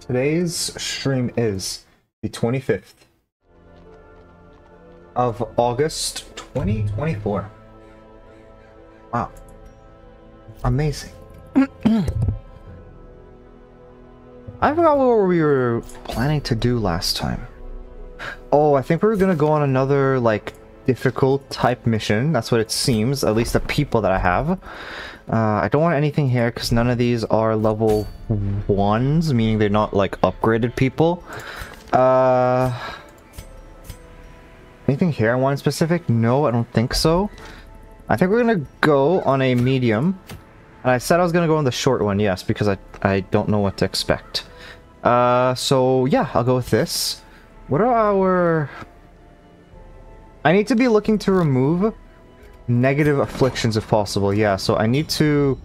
Today's stream is the 25th of August 2024. Wow. Amazing. I forgot what we were planning to do last time. Oh, I think we were gonna go on another, like, difficult type mission. That's what it seems, at least the people that I have. Uh, I don't want anything here because none of these are level ones, meaning they're not like upgraded people. Uh, anything here I want specific? No, I don't think so. I think we're gonna go on a medium. And I said I was gonna go on the short one, yes, because I, I don't know what to expect. Uh, so yeah, I'll go with this. What are our... I need to be looking to remove negative afflictions if possible. Yeah, so I need to...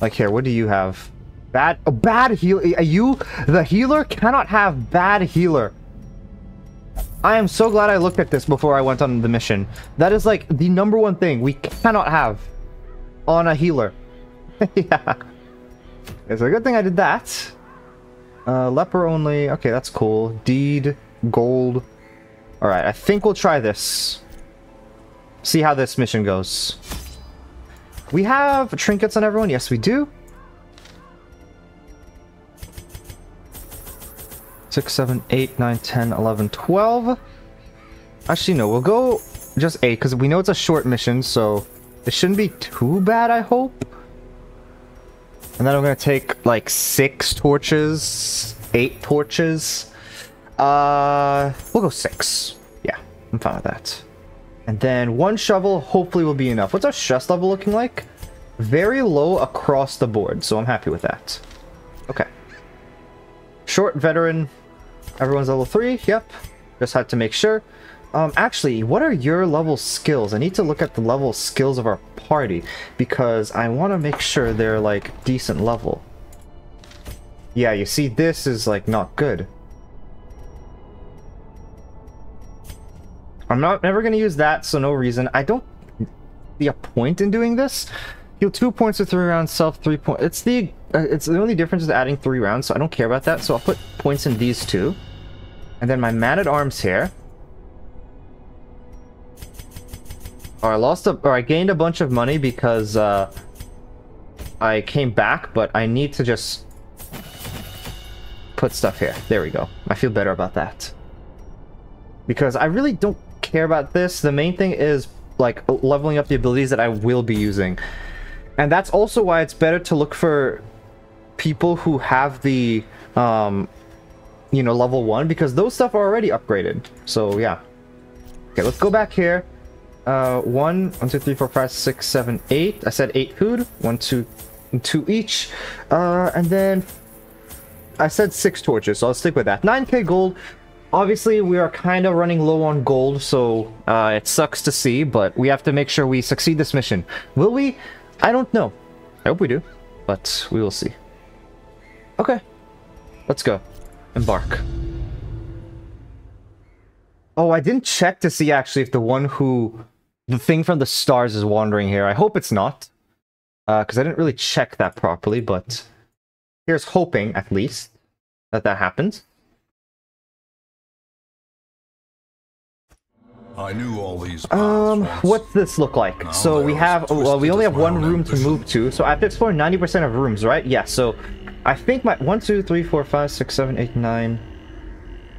Like here, what do you have? Bad... Oh, bad heal... You, the healer, cannot have bad healer. I am so glad I looked at this before I went on the mission. That is like the number one thing we cannot have on a healer. yeah. It's a good thing I did that. Uh, leper only. Okay, that's cool. Deed, gold. Alright, I think we'll try this. See how this mission goes. We have trinkets on everyone. Yes, we do. Six, seven, eight, nine, ten, eleven, twelve. Actually, no, we'll go just eight because we know it's a short mission, so it shouldn't be too bad, I hope. And then I'm gonna take like six torches, eight torches. Uh, we'll go six. Yeah, I'm fine with that. And then one shovel hopefully will be enough. What's our stress level looking like? Very low across the board, so I'm happy with that. Okay. Short veteran. Everyone's level three. Yep. Just had to make sure. Um, actually, what are your level skills? I need to look at the level skills of our party because I want to make sure they're like decent level. Yeah, you see, this is like not good. I'm not never gonna use that, so no reason. I don't see a point in doing this. Heal two points for three rounds, self three points. It's the uh, it's the only difference is adding three rounds, so I don't care about that. So I'll put points in these two, and then my man at arms here. Or I lost a, or I gained a bunch of money because uh, I came back, but I need to just put stuff here. There we go. I feel better about that. Because I really don't care about this. The main thing is like leveling up the abilities that I will be using. And that's also why it's better to look for people who have the um you know level 1 because those stuff are already upgraded. So yeah. Okay, let's go back here. Uh, one, one, two, three, four, five, six, seven, eight. I said eight food. One, two, two each. Uh, and then I said six torches, so I'll stick with that. 9k gold. Obviously, we are kind of running low on gold, so uh, it sucks to see, but we have to make sure we succeed this mission. Will we? I don't know. I hope we do, but we will see. Okay. Let's go. Embark. Oh, I didn't check to see actually if the one who the thing from the stars is wandering here. I hope it's not. Because uh, I didn't really check that properly, but here's hoping, at least, that that happens. I knew all these. Um, what's this look like? Now so we have, well, we only have one room to move to. So I have to explore 90% of rooms, right? Yeah, so I think my, one, two, three, four, five, six, seven, eight, nine.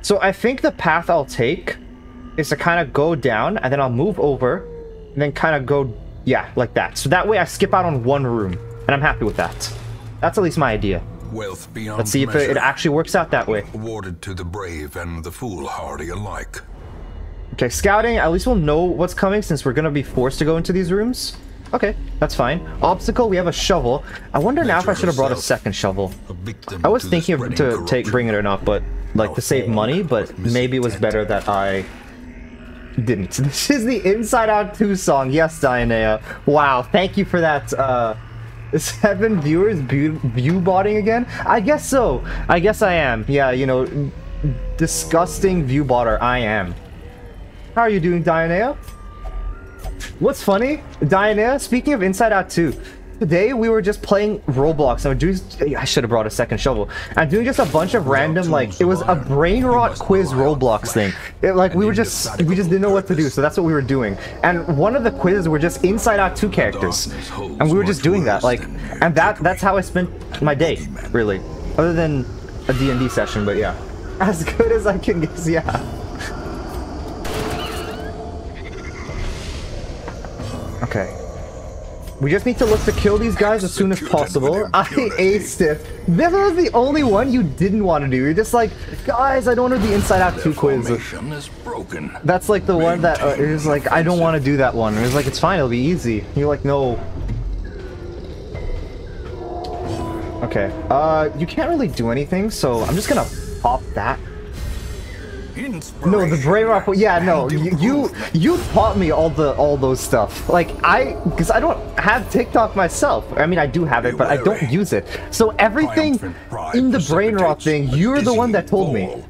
So I think the path I'll take is to kind of go down and then I'll move over and then kind of go, yeah, like that. So that way I skip out on one room, and I'm happy with that. That's at least my idea. Wealth beyond Let's see if it, it actually works out that way. Awarded to the brave and the foolhardy alike. Okay, scouting, at least we'll know what's coming since we're going to be forced to go into these rooms. Okay, that's fine. Obstacle, we have a shovel. I wonder Nature now if I should have brought a second shovel. A I was thinking of to take bring it or not, but like to save money, but maybe it was better that I didn't. This is the Inside Out 2 song. Yes, Dianea. Wow, thank you for that, uh... Seven viewers view, view botting again? I guess so. I guess I am. Yeah, you know, disgusting view botter. I am. How are you doing, Dianea? What's funny? Dianea, speaking of Inside Out 2, today we were just playing Roblox and doing. I should have brought a second shovel. I'm doing just a bunch of random like it was a brain rot quiz Roblox thing. It, like we were just we just didn't know what to do, so that's what we were doing. And one of the quizzes were just Inside Out two characters, and we were just doing that. Like, and that that's how I spent my day, really. Other than a D&D session, but yeah, as good as I can guess. Yeah. Okay. We just need to look to kill these guys as soon as possible. I aced it. This was the only one you didn't want to do. You're just like, guys, I don't want to be Inside Out 2 quiz. That's like the one that uh, is like, I don't want to do that one. It's like, it's fine, it'll be easy. You're like, no. Okay. Uh, you can't really do anything, so I'm just gonna pop that. No, the brain rot. Yeah, no, you, you you taught me all the all those stuff. Like I, because I don't have TikTok myself. I mean, I do have it, but I don't use it. So everything in the brain rot thing, you're the one that told me.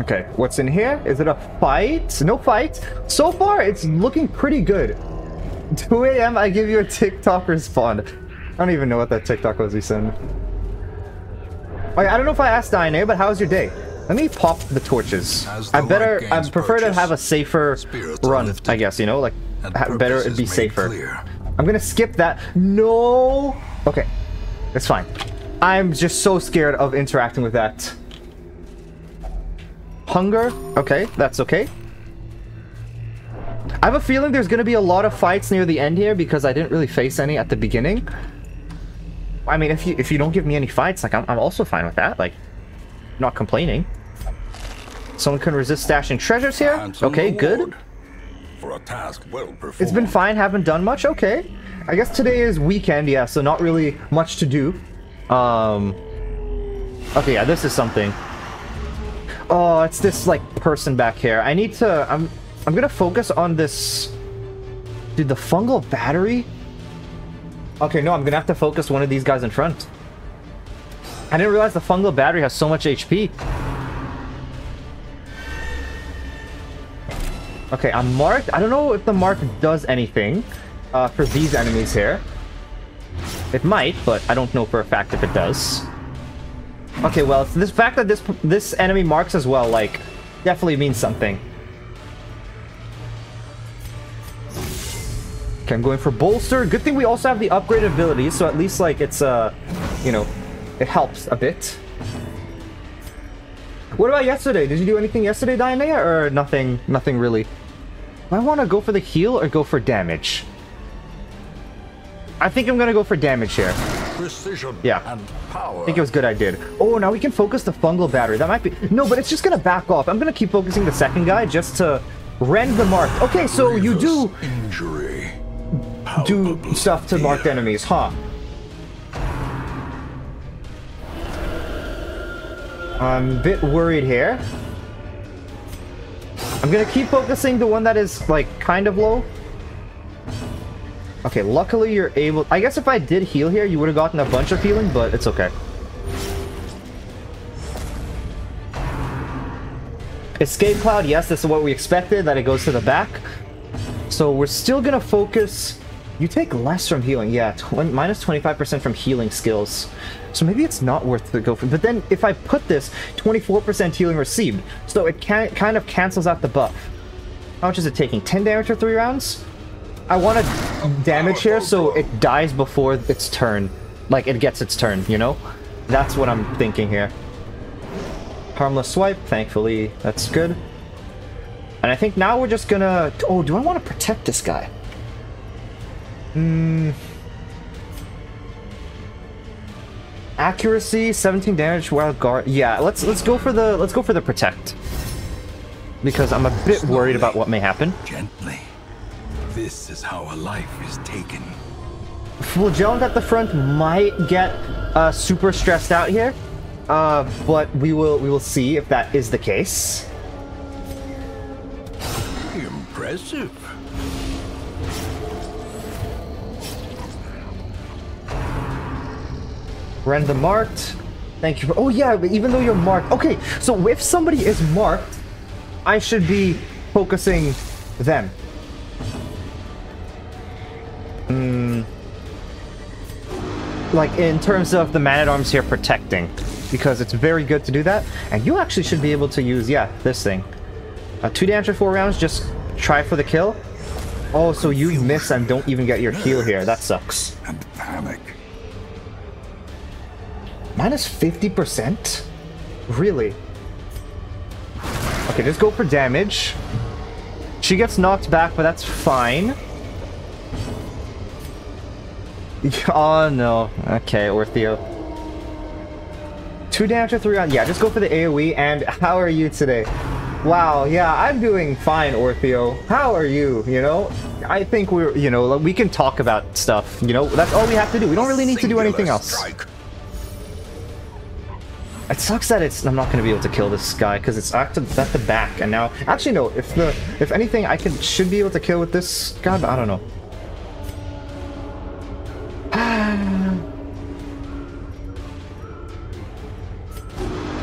Okay, what's in here? Is it a fight? No fight. So far, it's looking pretty good. 2 a.m. I give you a TikTok respond. I don't even know what that TikTok was you sent. I don't know if I asked Diane, but how was your day? Let me pop the torches. I better, I prefer to have a safer run, I guess, you know? Like, better it'd be safer. Clear. I'm gonna skip that. No! Okay, it's fine. I'm just so scared of interacting with that. Hunger? Okay, that's okay. I have a feeling there's gonna be a lot of fights near the end here because I didn't really face any at the beginning. I mean, if you if you don't give me any fights, like I'm, I'm also fine with that. Like, not complaining. Someone can resist stashing treasures here. Okay, good. For a task well performed. It's been fine. Haven't done much. Okay. I guess today is weekend. Yeah, so not really much to do. Um. Okay, yeah, this is something. Oh, it's this like person back here. I need to. I'm. I'm gonna focus on this. Dude, the fungal battery. Okay, no, I'm gonna have to focus one of these guys in front. I didn't realize the fungal battery has so much HP. Okay, I'm marked. I don't know if the mark does anything uh, for these enemies here. It might, but I don't know for a fact if it does. Okay, well, this fact that this this enemy marks as well, like, definitely means something. Okay, I'm going for bolster. Good thing we also have the upgrade abilities, so at least, like, it's, uh, you know, it helps a bit. What about yesterday? Did you do anything yesterday, Diana, or nothing, nothing really? Do I want to go for the heal or go for damage? I think I'm going to go for damage here. Precision yeah. and power. I think it was good I did. Oh, now we can focus the fungal battery. That might be... No, but it's just going to back off. I'm going to keep focusing the second guy just to rend the mark. Okay, so you do... Injury do stuff to marked enemies, huh? I'm a bit worried here. I'm gonna keep focusing the one that is, like, kind of low. Okay, luckily you're able... I guess if I did heal here, you would have gotten a bunch of healing, but it's okay. Escape Cloud, yes, this is what we expected, that it goes to the back. So we're still gonna focus you take less from healing, yeah, minus 25% from healing skills. So maybe it's not worth the go for. But then if I put this, 24% healing received, so it can, kind of cancels out the buff. How much is it taking? 10 damage for three rounds? I want to damage here so it dies before its turn. Like, it gets its turn, you know? That's what I'm thinking here. Harmless swipe, thankfully, that's good. And I think now we're just gonna... Oh, do I want to protect this guy? Hmm. Accuracy, 17 damage while guard. Yeah, let's let's go for the let's go for the protect. Because I'm a bit Slowly, worried about what may happen. Gently. This is how a life is taken. Flagellant at the front might get uh, super stressed out here, uh, but we will we will see if that is the case. Impressive. Random marked. Thank you. For, oh yeah, even though you're marked. Okay, so if somebody is marked, I should be focusing them. Hmm. Like, in terms of the man-at-arms here protecting. Because it's very good to do that. And you actually should be able to use, yeah, this thing. Uh, two damage for four rounds, just try for the kill. Oh, so you miss and don't even get your heal here. That sucks. And panic. Minus 50%? Really? Okay, just go for damage. She gets knocked back, but that's fine. Oh no. Okay, Ortheo. Two damage to three on. Yeah, just go for the AoE. And how are you today? Wow, yeah, I'm doing fine, Ortheo. How are you? You know, I think we're, you know, we can talk about stuff. You know, that's all we have to do. We don't really need to do anything else. It sucks that it's I'm not going to be able to kill this guy because it's at the, at the back and now actually no if the if anything I can should be able to kill with this guy but I don't know.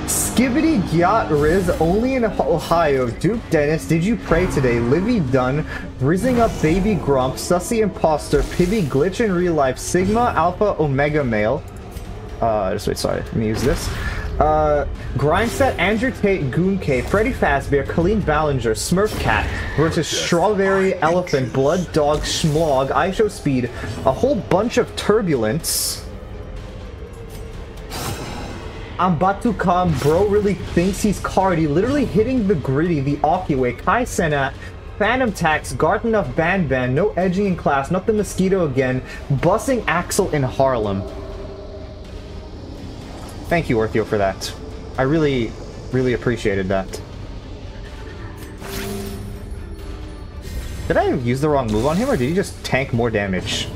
Skibidi Gyat Riz only in Ohio. Duke Dennis, did you pray today? Livvy Dunne, Rizzing Up Baby Gronk, Sussy Imposter, Pibby Glitch in Real Life, Sigma Alpha Omega Male. Uh, just wait, sorry, let me use this. Uh, Grindset, Andrew Tate, Goon K, Freddy Fazbear, Colleen Ballinger, Smurf Cat versus Strawberry Elephant, Blood Dog, Schmlog, IShowSpeed, a whole bunch of turbulence. I'm about to come. Bro really thinks he's Cardi. Literally hitting the gritty, the Okiway, Kai Cenat, Fanum Tax, Garten of Banban, no edging in class, not the mosquito again, bussing Axel in Harlem. Thank you, Ortheo, for that. I really, really appreciated that. Did I use the wrong move on him, or did he just tank more damage?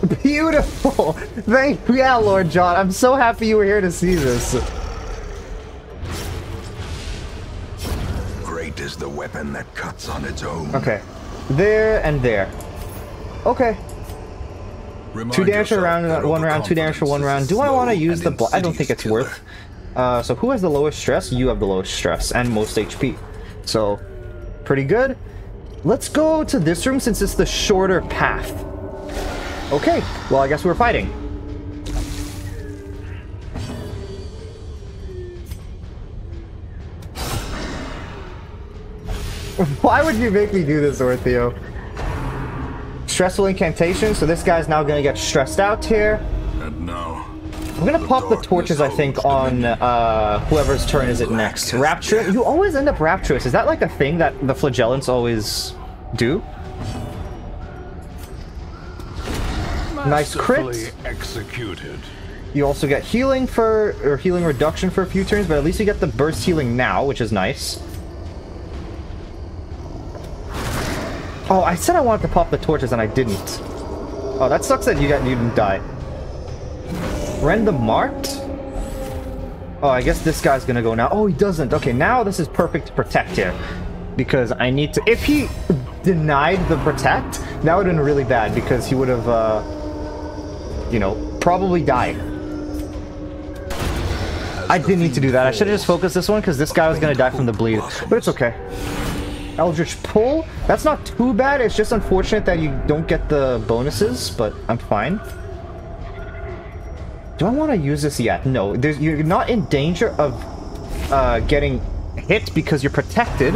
Beautiful! Thank you, yeah, Lord John. I'm so happy you were here to see this. Great is the weapon that cuts on its own. Okay. There and there. Okay. Remind Two damage for round, one round, two damage for one round. Do I want to use the... bl- I don't think it's killer. worth. Uh, so who has the lowest stress? You have the lowest stress and most HP. So, pretty good. Let's go to this room since it's the shorter path. Okay, well I guess we're fighting. Why would you make me do this, Ortheo? Stressful incantation, so this guy's now gonna get stressed out here. And now, I'm gonna pop the torches, I think, on uh, whoever's turn is it next. Rapture? You always end up rapturous. Is that like a thing that the flagellants always do? Nice crit. executed. You also get healing for, or healing reduction for a few turns, but at least you get the burst healing now, which is nice. Oh, I said I wanted to pop the torches and I didn't. Oh, that sucks that you got you didn't die. The marked? Oh, I guess this guy's gonna go now. Oh, he doesn't. Okay, now this is perfect to protect here. Because I need to... If he denied the protect, that would have been really bad because he would have, uh... You know, probably died. I didn't need to do that. I should have just focused this one because this guy was going to die from the bleed. But it's okay. Eldritch Pull. That's not too bad. It's just unfortunate that you don't get the bonuses, but I'm fine. Do I want to use this yet? No. You're not in danger of uh, getting hit because you're protected.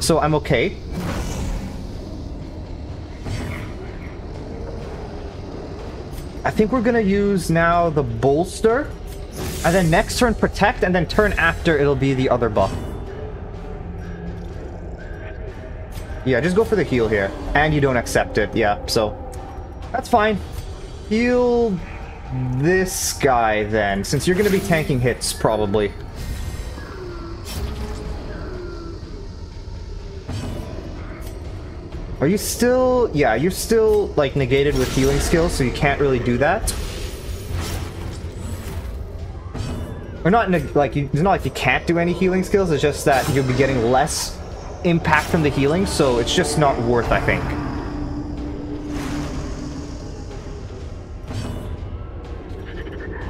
So I'm okay. I think we're gonna use now the bolster. And then next turn protect, and then turn after it'll be the other buff. Yeah, just go for the heal here. And you don't accept it, yeah, so... That's fine. Heal this guy then, since you're gonna be tanking hits, probably. Are you still... Yeah, you're still, like, negated with healing skills, so you can't really do that. Or not, like, you, it's not like you can't do any healing skills, it's just that you'll be getting less impact from the healing, so it's just not worth, I think.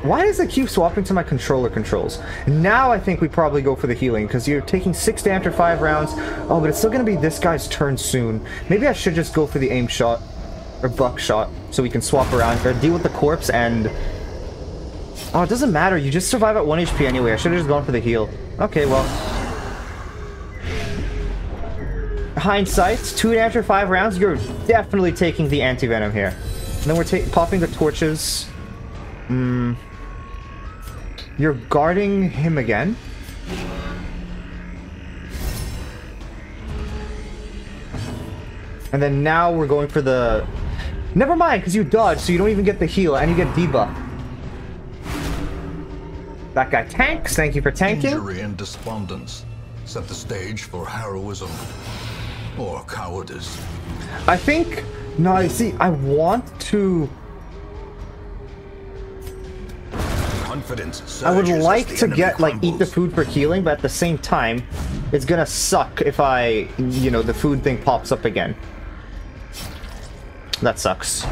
Why does it keep swapping to my controller controls? Now I think we probably go for the healing, because you're taking 6 damage after 5 rounds. Oh, but it's still going to be this guy's turn soon. Maybe I should just go for the aim shot, or buckshot, so we can swap around here, deal with the corpse, and... Oh, it doesn't matter, you just survive at 1 HP anyway. I should have just gone for the heal. Okay, well... Hindsight, 2 damage after 5 rounds, you're definitely taking the anti-venom here. And then we're popping the torches. Hmm... You're guarding him again? And then now we're going for the... Never mind, because you dodge, so you don't even get the heal, and you get debuff. That guy tanks, thank you for tanking. Injury and despondence set the stage for heroism or cowardice. I think... No, I see, I want to... confidence. I would like to get, crumbles. like, eat the food for healing, but at the same time, it's gonna suck if I, you know, the food thing pops up again. That sucks.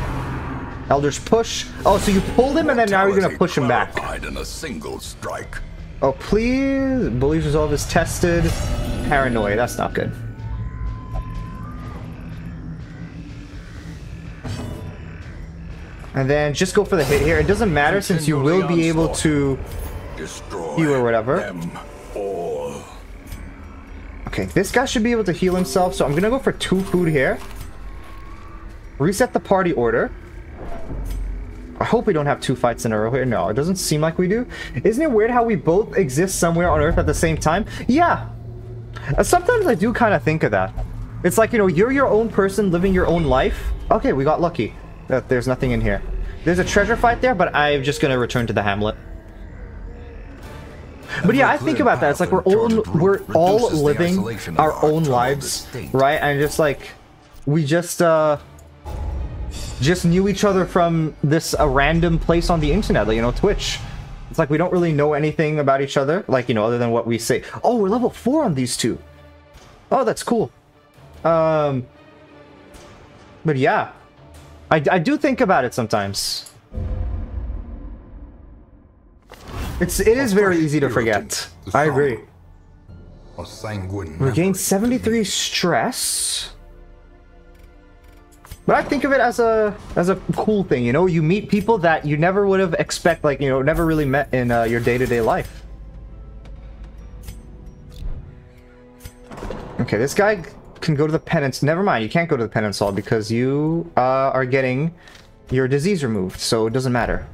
Eldritch Push. Oh, so you pulled him and then now you're gonna push him back. In a single strike. Oh, please. Belief resolve is tested. Paranoia. That's not good. And then just go for the hit here. It doesn't matter since you will be able to heal or whatever. Okay, this guy should be able to heal himself, so I'm gonna go for two food here. Reset the party order. I hope we don't have two fights in a row here. No, it doesn't seem like we do. Isn't it weird how we both exist somewhere on Earth at the same time? Yeah. Uh, sometimes I do kind of think of that. It's like, you know, you're your own person living your own life. Okay, we got lucky. That there's nothing in here. There's a treasure fight there, but I'm just gonna return to the hamlet. But yeah, I think about that. It's like we're all we're all living our own lives, right? And just like we just uh just knew each other from this a random place on the internet, like, you know, Twitch. It's like we don't really know anything about each other, like, you know, other than what we say. Oh, we're level 4 on these two. Oh, that's cool. Um, but yeah, I, I do think about it sometimes. It's it is very easy to forget. I agree. Regain 73 stress. But I think of it as a as a cool thing, you know. You meet people that you never would have expect, like you know, never really met in uh, your day to day life. Okay, this guy can go to the penance. Never mind, you can't go to the penance hall because you uh, are getting your disease removed, so it doesn't matter.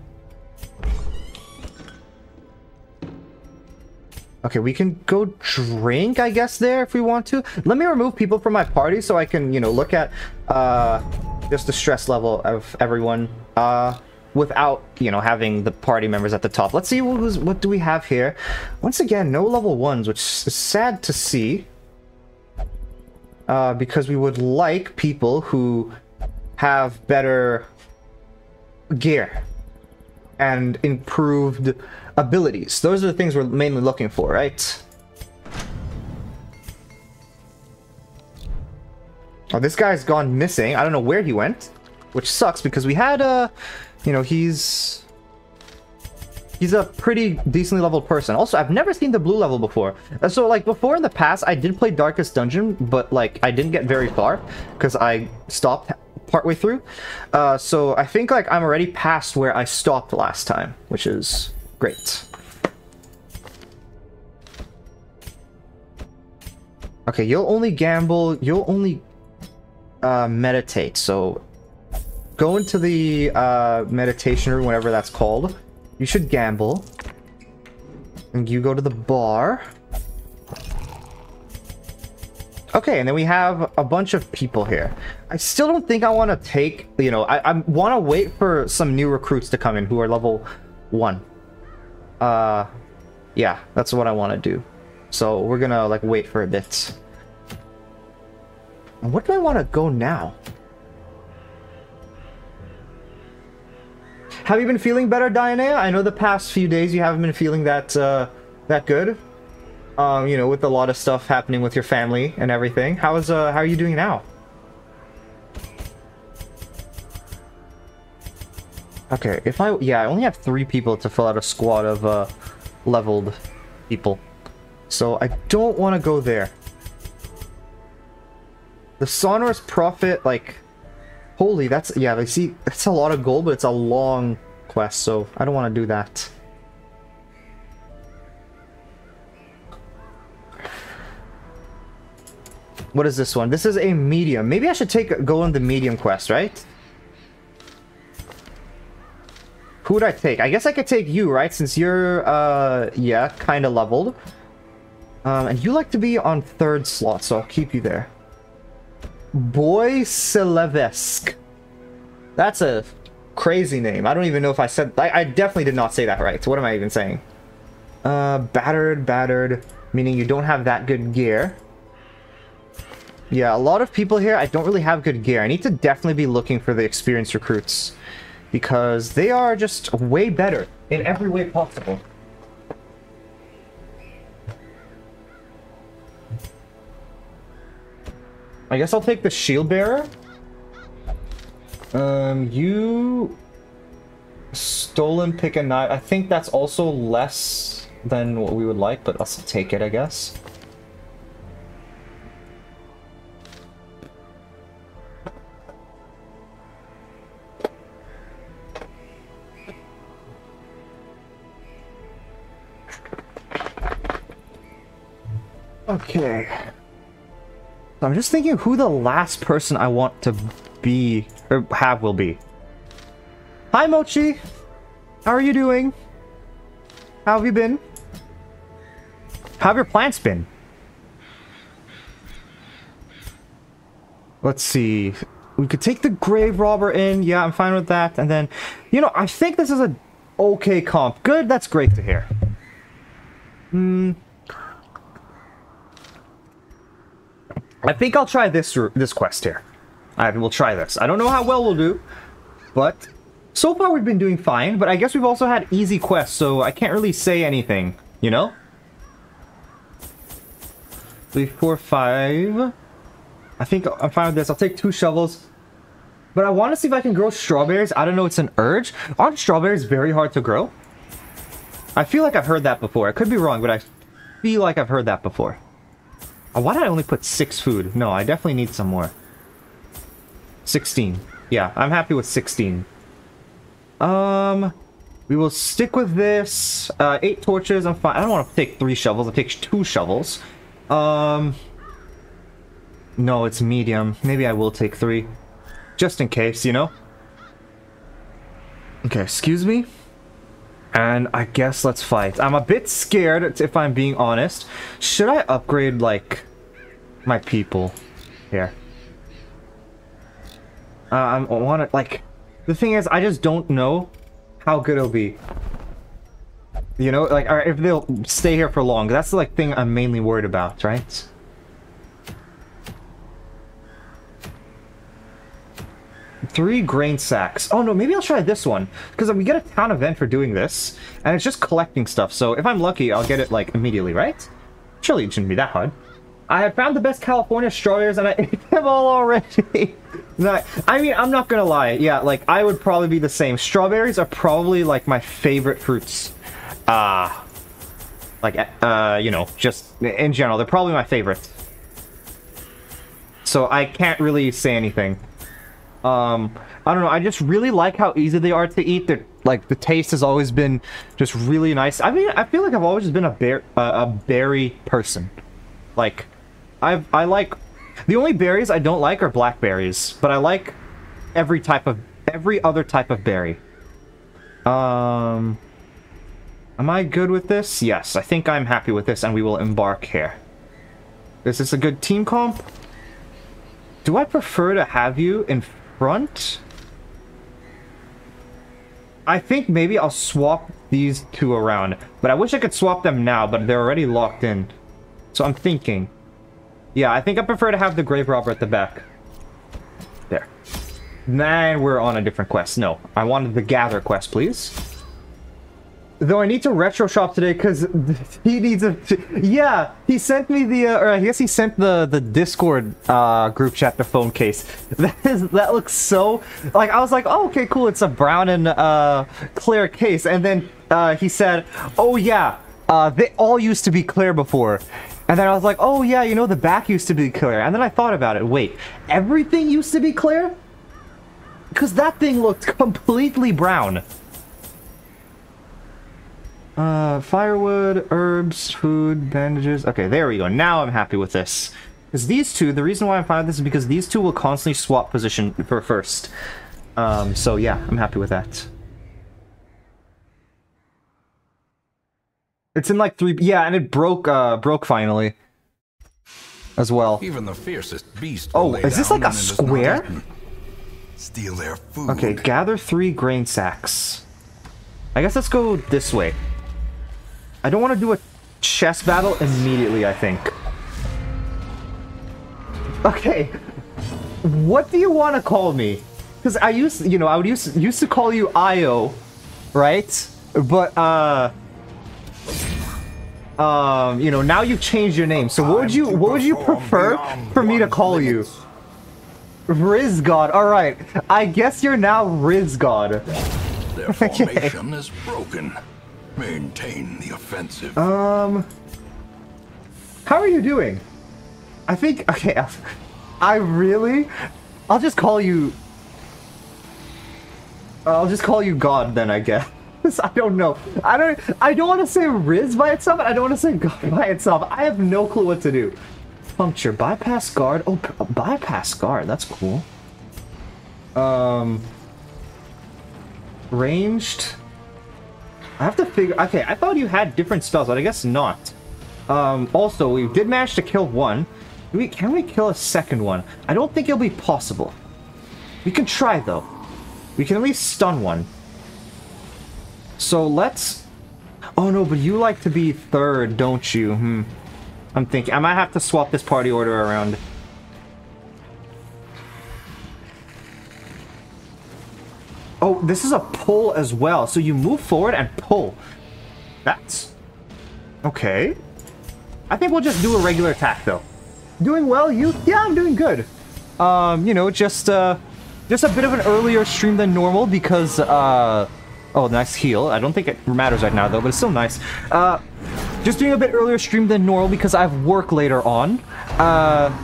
Okay, we can go drink, I guess, there if we want to. Let me remove people from my party so I can, you know, look at uh, just the stress level of everyone uh, without, you know, having the party members at the top. Let's see what, what do we have here. Once again, no level 1s, which is sad to see uh, because we would like people who have better gear and improved abilities. Those are the things we're mainly looking for, right? Oh, this guy's gone missing. I don't know where he went, which sucks because we had a, uh, you know, he's he's a pretty decently leveled person. Also, I've never seen the blue level before. Uh, so, like, before in the past, I did play Darkest Dungeon, but, like, I didn't get very far because I stopped partway through. Uh, so, I think, like, I'm already past where I stopped last time, which is great. Okay, you'll only gamble, you'll only uh, meditate, so go into the uh, meditation room, whatever that's called. You should gamble. And you go to the bar. Okay, and then we have a bunch of people here. I still don't think I want to take, you know, I, I want to wait for some new recruits to come in who are level 1. Uh, yeah, that's what I want to do. So we're gonna, like, wait for a bit. What do I want to go now? Have you been feeling better, Diana? I know the past few days you haven't been feeling that uh, that good. Um, you know, with a lot of stuff happening with your family and everything. How is uh, how are you doing now? Okay, if I... Yeah, I only have three people to fill out a squad of uh, leveled people. So I don't want to go there. The Sonorous Prophet, like... Holy, that's... Yeah, I see, that's a lot of gold, but it's a long quest, so I don't want to do that. What is this one? This is a medium. Maybe I should take go on the medium quest, right? Who would I take? I guess I could take you, right? Since you're, uh, yeah, kind of leveled. Um, and you like to be on third slot, so I'll keep you there. Boy Selevesk. That's a crazy name. I don't even know if I said... I, I definitely did not say that right. So what am I even saying? Uh, battered, battered, meaning you don't have that good gear. Yeah, a lot of people here, I don't really have good gear. I need to definitely be looking for the experienced recruits. Because they are just way better in every way possible. I guess I'll take the shield bearer. Um, you... Stolen pick a knife. I think that's also less than what we would like, but I'll take it, I guess. Okay. I'm just thinking who the last person I want to be, or have will be. Hi, Mochi! How are you doing? How have you been? How have your plants been? Let's see. We could take the Grave Robber in. Yeah, I'm fine with that. And then, you know, I think this is a okay comp. Good, that's great to hear. Hmm. I think I'll try this this quest here. I will try this. I don't know how well we'll do, but so far we've been doing fine. But I guess we've also had easy quests, so I can't really say anything, you know? Three, four, five. I think I'm fine with this. I'll take two shovels. But I want to see if I can grow strawberries. I don't know, it's an urge. Aren't strawberries very hard to grow? I feel like I've heard that before. I could be wrong, but I feel like I've heard that before. Oh, why did I only put six food? No, I definitely need some more. 16. Yeah, I'm happy with 16. Um, we will stick with this. Uh, eight torches, I'm fine. I don't want to take three shovels. I'll take two shovels. Um, no, it's medium. Maybe I will take three. Just in case, you know? Okay, excuse me. And I guess let's fight. I'm a bit scared, if I'm being honest. Should I upgrade, like, my people here? Uh, I want to, like... The thing is, I just don't know how good it'll be. You know, like, if they'll stay here for long. That's the, like, thing I'm mainly worried about, right? Three grain sacks. Oh no, maybe I'll try this one. Because we get a town event for doing this. And it's just collecting stuff. So if I'm lucky, I'll get it like immediately, right? Surely it shouldn't be that hard. I have found the best California strawberries and I ate them all already. I mean, I'm not gonna lie. Yeah, like, I would probably be the same. Strawberries are probably, like, my favorite fruits. Uh, like, uh, you know, just in general. They're probably my favorite. So I can't really say anything. Um, I don't know. I just really like how easy they are to eat. They're, like the taste has always been just really nice. I mean, I feel like I've always just been a bear, uh, a berry person. Like, I've I like the only berries I don't like are blackberries, but I like every type of every other type of berry. Um, am I good with this? Yes, I think I'm happy with this, and we will embark here. Is this is a good team comp? Do I prefer to have you in front? I think maybe I'll swap these two around. But I wish I could swap them now, but they're already locked in. So I'm thinking. Yeah, I think I prefer to have the Grave Robber at the back. There. Then we're on a different quest. No, I wanted the Gather quest, please. Though I need to retro shop today because he needs a. Yeah, he sent me the, uh, or I guess he sent the the Discord uh, group chat the phone case. That is that looks so like I was like, oh okay, cool. It's a brown and uh, clear case, and then uh, he said, oh yeah, uh, they all used to be clear before. And then I was like, oh yeah, you know the back used to be clear. And then I thought about it. Wait, everything used to be clear? Because that thing looked completely brown. Uh, firewood, herbs, food, bandages. Okay, there we go. Now I'm happy with this. Because these two, the reason why I'm fine with this is because these two will constantly swap position for first. Um, so yeah, I'm happy with that. It's in like three, yeah, and it broke, uh, broke finally. As well. Even the fiercest beast. Oh, is this like a square? Steal their food. Okay, gather three grain sacks. I guess let's go this way. I don't want to do a chess battle immediately, I think. Okay. What do you want to call me? Because I used, you know, I would use used to call you Io, right? But uh um, you know, now you've changed your name. So what would you what would you prefer for me to call you? Rizgod, All right. I guess you're now Rizgod. Their formation is broken. Maintain the offensive. Um, how are you doing? I think okay. I really, I'll just call you. I'll just call you God then. I guess. I don't know. I don't. I don't want to say Riz by itself. I don't want to say God by itself. I have no clue what to do. Puncture, bypass guard. Oh, bypass guard. That's cool. Um, ranged. I have to figure... Okay, I thought you had different spells, but I guess not. Um, also, we did manage to kill one. Can we, can we kill a second one? I don't think it'll be possible. We can try, though. We can at least stun one. So let's... Oh no, but you like to be third, don't you? Hmm. I'm thinking... I might have to swap this party order around. Oh, this is a pull as well. So you move forward and pull. That's... Okay. I think we'll just do a regular attack, though. Doing well, you? Yeah, I'm doing good. Um, you know, just, uh... Just a bit of an earlier stream than normal because, uh... Oh, nice heal. I don't think it matters right now, though, but it's still nice. Uh, just doing a bit earlier stream than normal because I have work later on. Uh...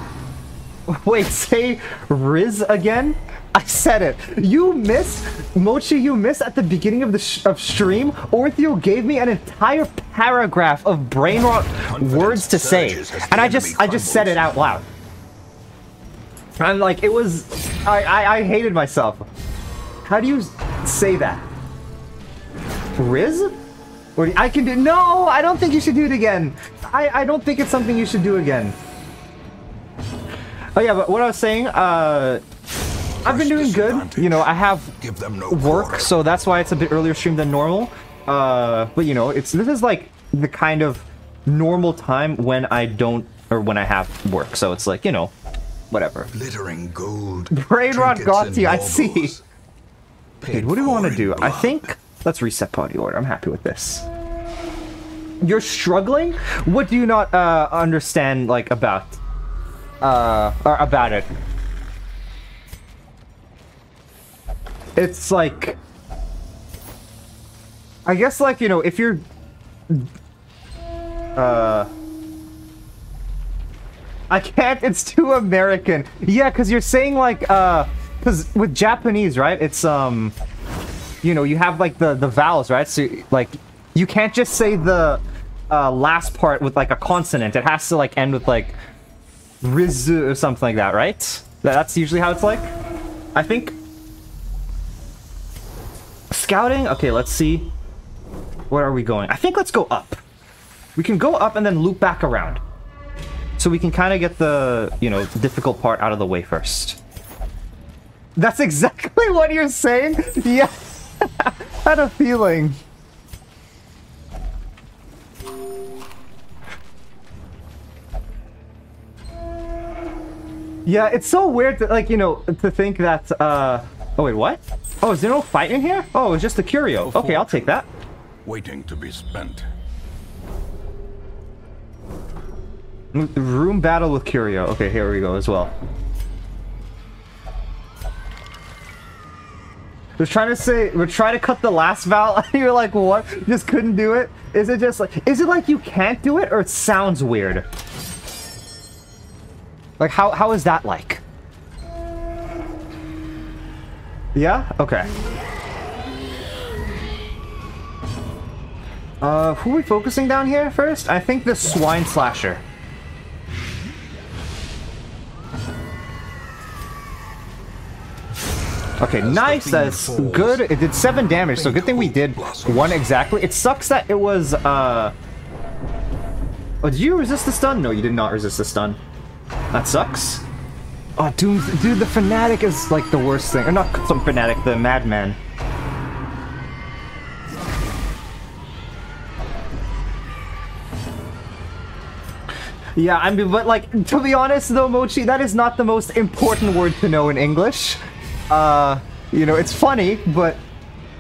Wait, say Riz again? I said it. You missed, Mochi, you missed at the beginning of the sh of stream. Ortheo gave me an entire paragraph of brain rot words to say. And I just, I just said it out loud. And like, it was, I, I, I hated myself. How do you say that? Riz? Or I can do, no, I don't think you should do it again. I, I don't think it's something you should do again. Oh yeah, but what I was saying, uh, I've been doing good. You know, I have no work, quarter. so that's why it's a bit earlier stream than normal. Uh, but you know, it's this is like the kind of normal time when I don't or when I have work. So it's like you know, whatever. Glittering gold. Brain rot got you. I see. Dude, what do we want to do? I think let's reset party order. I'm happy with this. You're struggling. What do you not uh, understand like about uh or about it? It's like I guess like, you know, if you're uh I can't, it's too American. Yeah, cuz you're saying like uh cuz with Japanese, right? It's um you know, you have like the the vowels, right? So like you can't just say the uh last part with like a consonant. It has to like end with like rizu or something like that, right? That's usually how it's like. I think Scouting? Okay, let's see. Where are we going? I think let's go up. We can go up and then loop back around. So we can kind of get the, you know, difficult part out of the way first. That's exactly what you're saying? Yeah. had a feeling. Yeah, it's so weird to, like, you know, to think that, uh... Oh, wait, what? Oh, is there no fight in here? Oh, it's just a curio. Okay, I'll take that. waiting to be spent. Mm, room battle with Curio. Okay, here we go as well. We're trying to say, we're trying to cut the last vowel, you're like, what? Just couldn't do it? Is it just like, is it like you can't do it, or it sounds weird? Like, how, how is that like? Yeah? Okay. Uh, who are we focusing down here first? I think the Swine Slasher. Okay, As nice. That's falls, good. It did seven damage, so good thing we did one exactly. It sucks that it was, uh... Oh, did you resist the stun? No, you did not resist the stun. That sucks. Oh, Doom, dude, the Fanatic is like the worst thing. Or not some Fanatic, the Madman. Yeah, I mean, but like, to be honest though, Mochi, that is not the most important word to know in English. Uh, you know, it's funny, but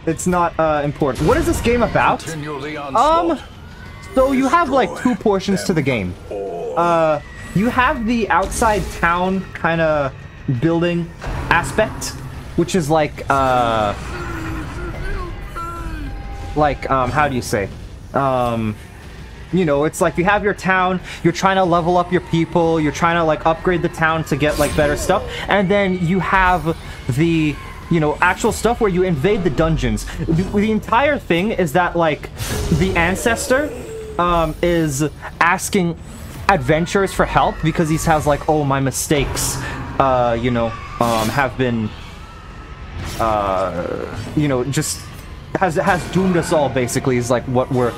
it's not, uh, important. What is this game about? Um, so you have like two portions to the game. Uh, you have the outside town kind of building aspect, which is like, uh, like, um, how do you say? Um, you know, it's like you have your town, you're trying to level up your people, you're trying to like upgrade the town to get like better stuff, and then you have the you know actual stuff where you invade the dungeons. The, the entire thing is that like the ancestor um, is asking adventurers for help because he has like, oh my mistakes, uh, you know, um, have been uh, you know, just has has doomed us all. Basically, is like what we're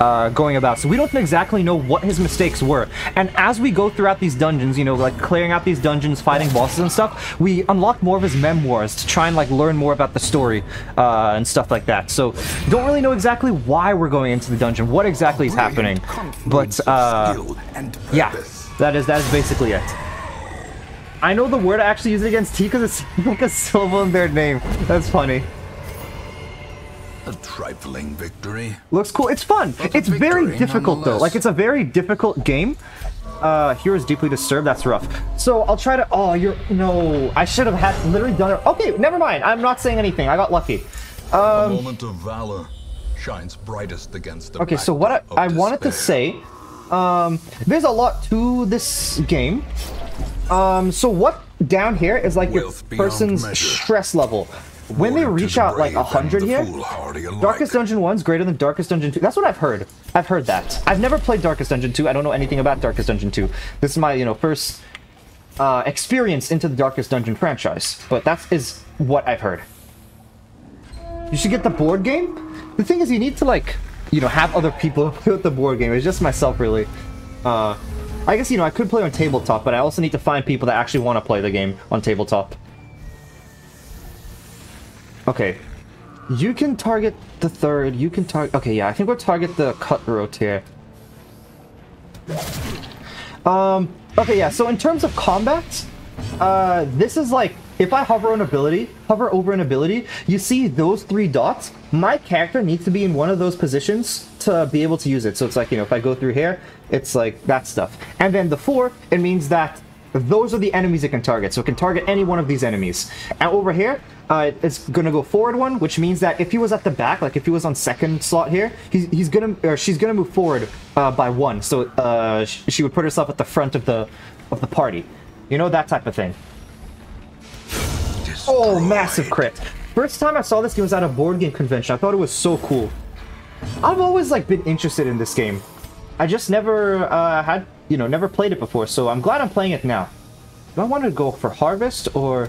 uh, going about. So we don't exactly know what his mistakes were. And as we go throughout these dungeons, you know, like clearing out these dungeons, fighting bosses and stuff, we unlock more of his memoirs to try and like learn more about the story uh, and stuff like that. So don't really know exactly why we're going into the dungeon, what exactly is happening, but uh, yeah, that is that is basically it. I know the word I actually use it against T because it's like a syllable in their name. That's funny. A trifling victory. Looks cool. It's fun. But It's very difficult though. Like it's a very difficult game. Uh, Heroes deeply disturbed. That's rough. So I'll try to. Oh, you're no. I should have had literally done it. Okay, never mind. I'm not saying anything. I got lucky. a moment of valor shines brightest against the Um, Okay, so what I, I wanted to say, um, there's a lot to this game. Um, so what down here is like your Wealth person's measure. stress level. When they reach out like a hundred here. Darkest Dungeon 1's greater than Darkest Dungeon 2. That's what I've heard. I've heard that. I've never played Darkest Dungeon 2. I don't know anything about Darkest Dungeon 2. This is my, you know, first uh, experience into the Darkest Dungeon franchise. But that is what I've heard. You should get the board game? The thing is, you need to, like, you know, have other people play with the board game. It's just myself, really. Uh, I guess, you know, I could play on tabletop, but I also need to find people that actually want to play the game on tabletop. Okay. You can target the third, you can target... Okay, yeah, I think we'll target the cutthroat here. Um, okay, yeah, so in terms of combat, uh, this is like, if I hover an ability, hover over an ability, you see those three dots, my character needs to be in one of those positions to be able to use it. So it's like, you know, if I go through here, it's like that stuff. And then the four, it means that those are the enemies it can target. So it can target any one of these enemies. And over here, uh, it's gonna go forward one, which means that if he was at the back, like if he was on second slot here, he's, he's gonna, or she's gonna move forward uh, by one. So uh, sh- she would put herself at the front of the of the party. You know, that type of thing. Oh, massive crit. First time I saw this game was at a board game convention. I thought it was so cool. I've always like been interested in this game. I just never uh, had, you know, never played it before, so I'm glad I'm playing it now. Do I want to go for harvest or?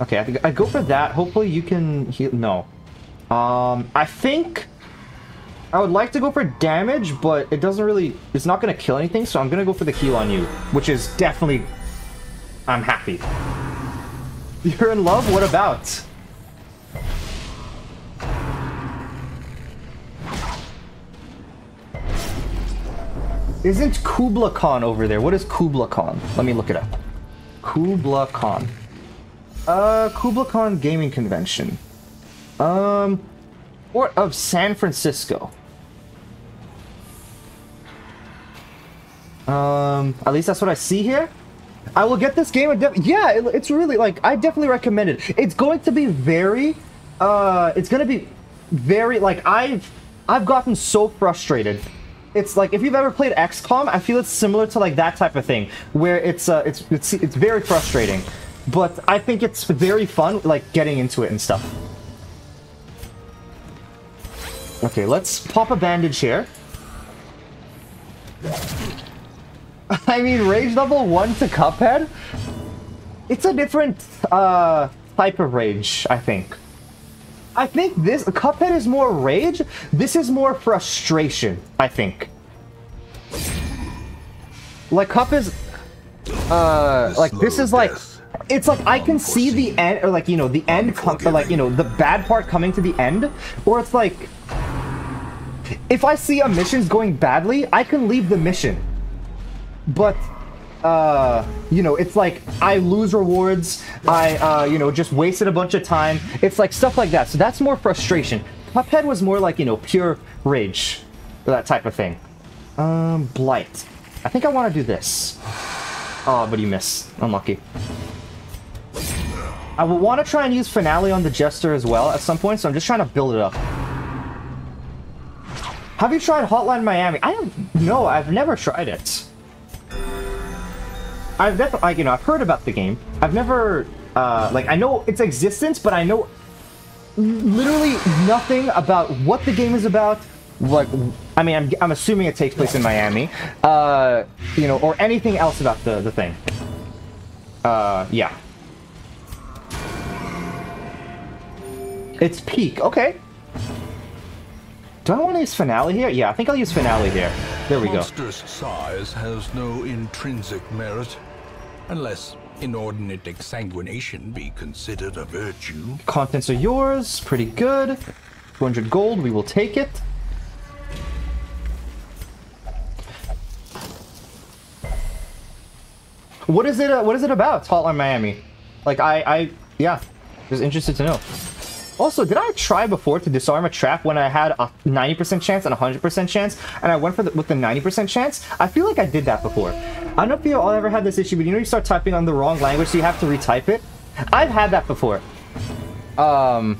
Okay, I I go for that. Hopefully you can heal. No, um, I think I would like to go for damage, but it doesn't really. It's not gonna kill anything, so I'm gonna go for the heal on you, which is definitely. I'm happy. You're in love? What about? Isn't KublaCon over there? What is KublaCon? Let me look it up. KublaCon. Uh, KublaCon Gaming Convention. Um, Port of San Francisco. Um, at least that's what I see here. I will get this game. Yeah, it, it's really like I definitely recommend it. It's going to be very, uh, it's going to be very like I've I've gotten so frustrated. It's like if you've ever played XCOM, I feel it's similar to like that type of thing where it's uh it's it's it's very frustrating, but I think it's very fun like getting into it and stuff. Okay, let's pop a bandage here. I mean, rage level 1 to Cuphead? It's a different uh, type of rage, I think. I think this, Cuphead is more rage, this is more frustration, I think. Like, Cup is, uh, like, this is like, it's like I can see the end, or like, you know, the end, or like, you know, the bad part coming to the end, or it's like, if I see a mission's going badly, I can leave the mission but uh, you know, it's like I lose rewards, I, uh, you know, just wasted a bunch of time. It's like stuff like that. So that's more frustration. Cuphead was more like, you know, pure rage, that type of thing. Um, Blight. I think I want to do this. Oh, but you miss. Unlucky. I will want to try and use Finale on the Jester as well at some point, so I'm just trying to build it up. Have you tried Hotline Miami? I don't know. I've never tried it. I've definitely, like, you know, I've heard about the game. I've never, uh, like, I know its existence, but I know literally nothing about what the game is about. Like, I mean, I'm, I'm assuming it takes place in Miami, uh, you know, or anything else about the, the thing. Uh, yeah. It's peak, okay. Do I want to use finale here? Yeah, I think I'll use finale here. There we Monstrous go. size has no intrinsic merit, unless inordinate exsanguination be considered a virtue. Contents are yours. Pretty good. 200 gold. We will take it. What is it? Uh, what is it about? Hotline Miami. Like I, I, yeah, just interested to know. Also, did I try before to disarm a trap when I had a 90% chance and a 100% chance, and I went for the, with the 90% chance? I feel like I did that before. I don't know if you all ever had this issue, but you know you start typing on the wrong language, so you have to retype it? I've had that before. Um...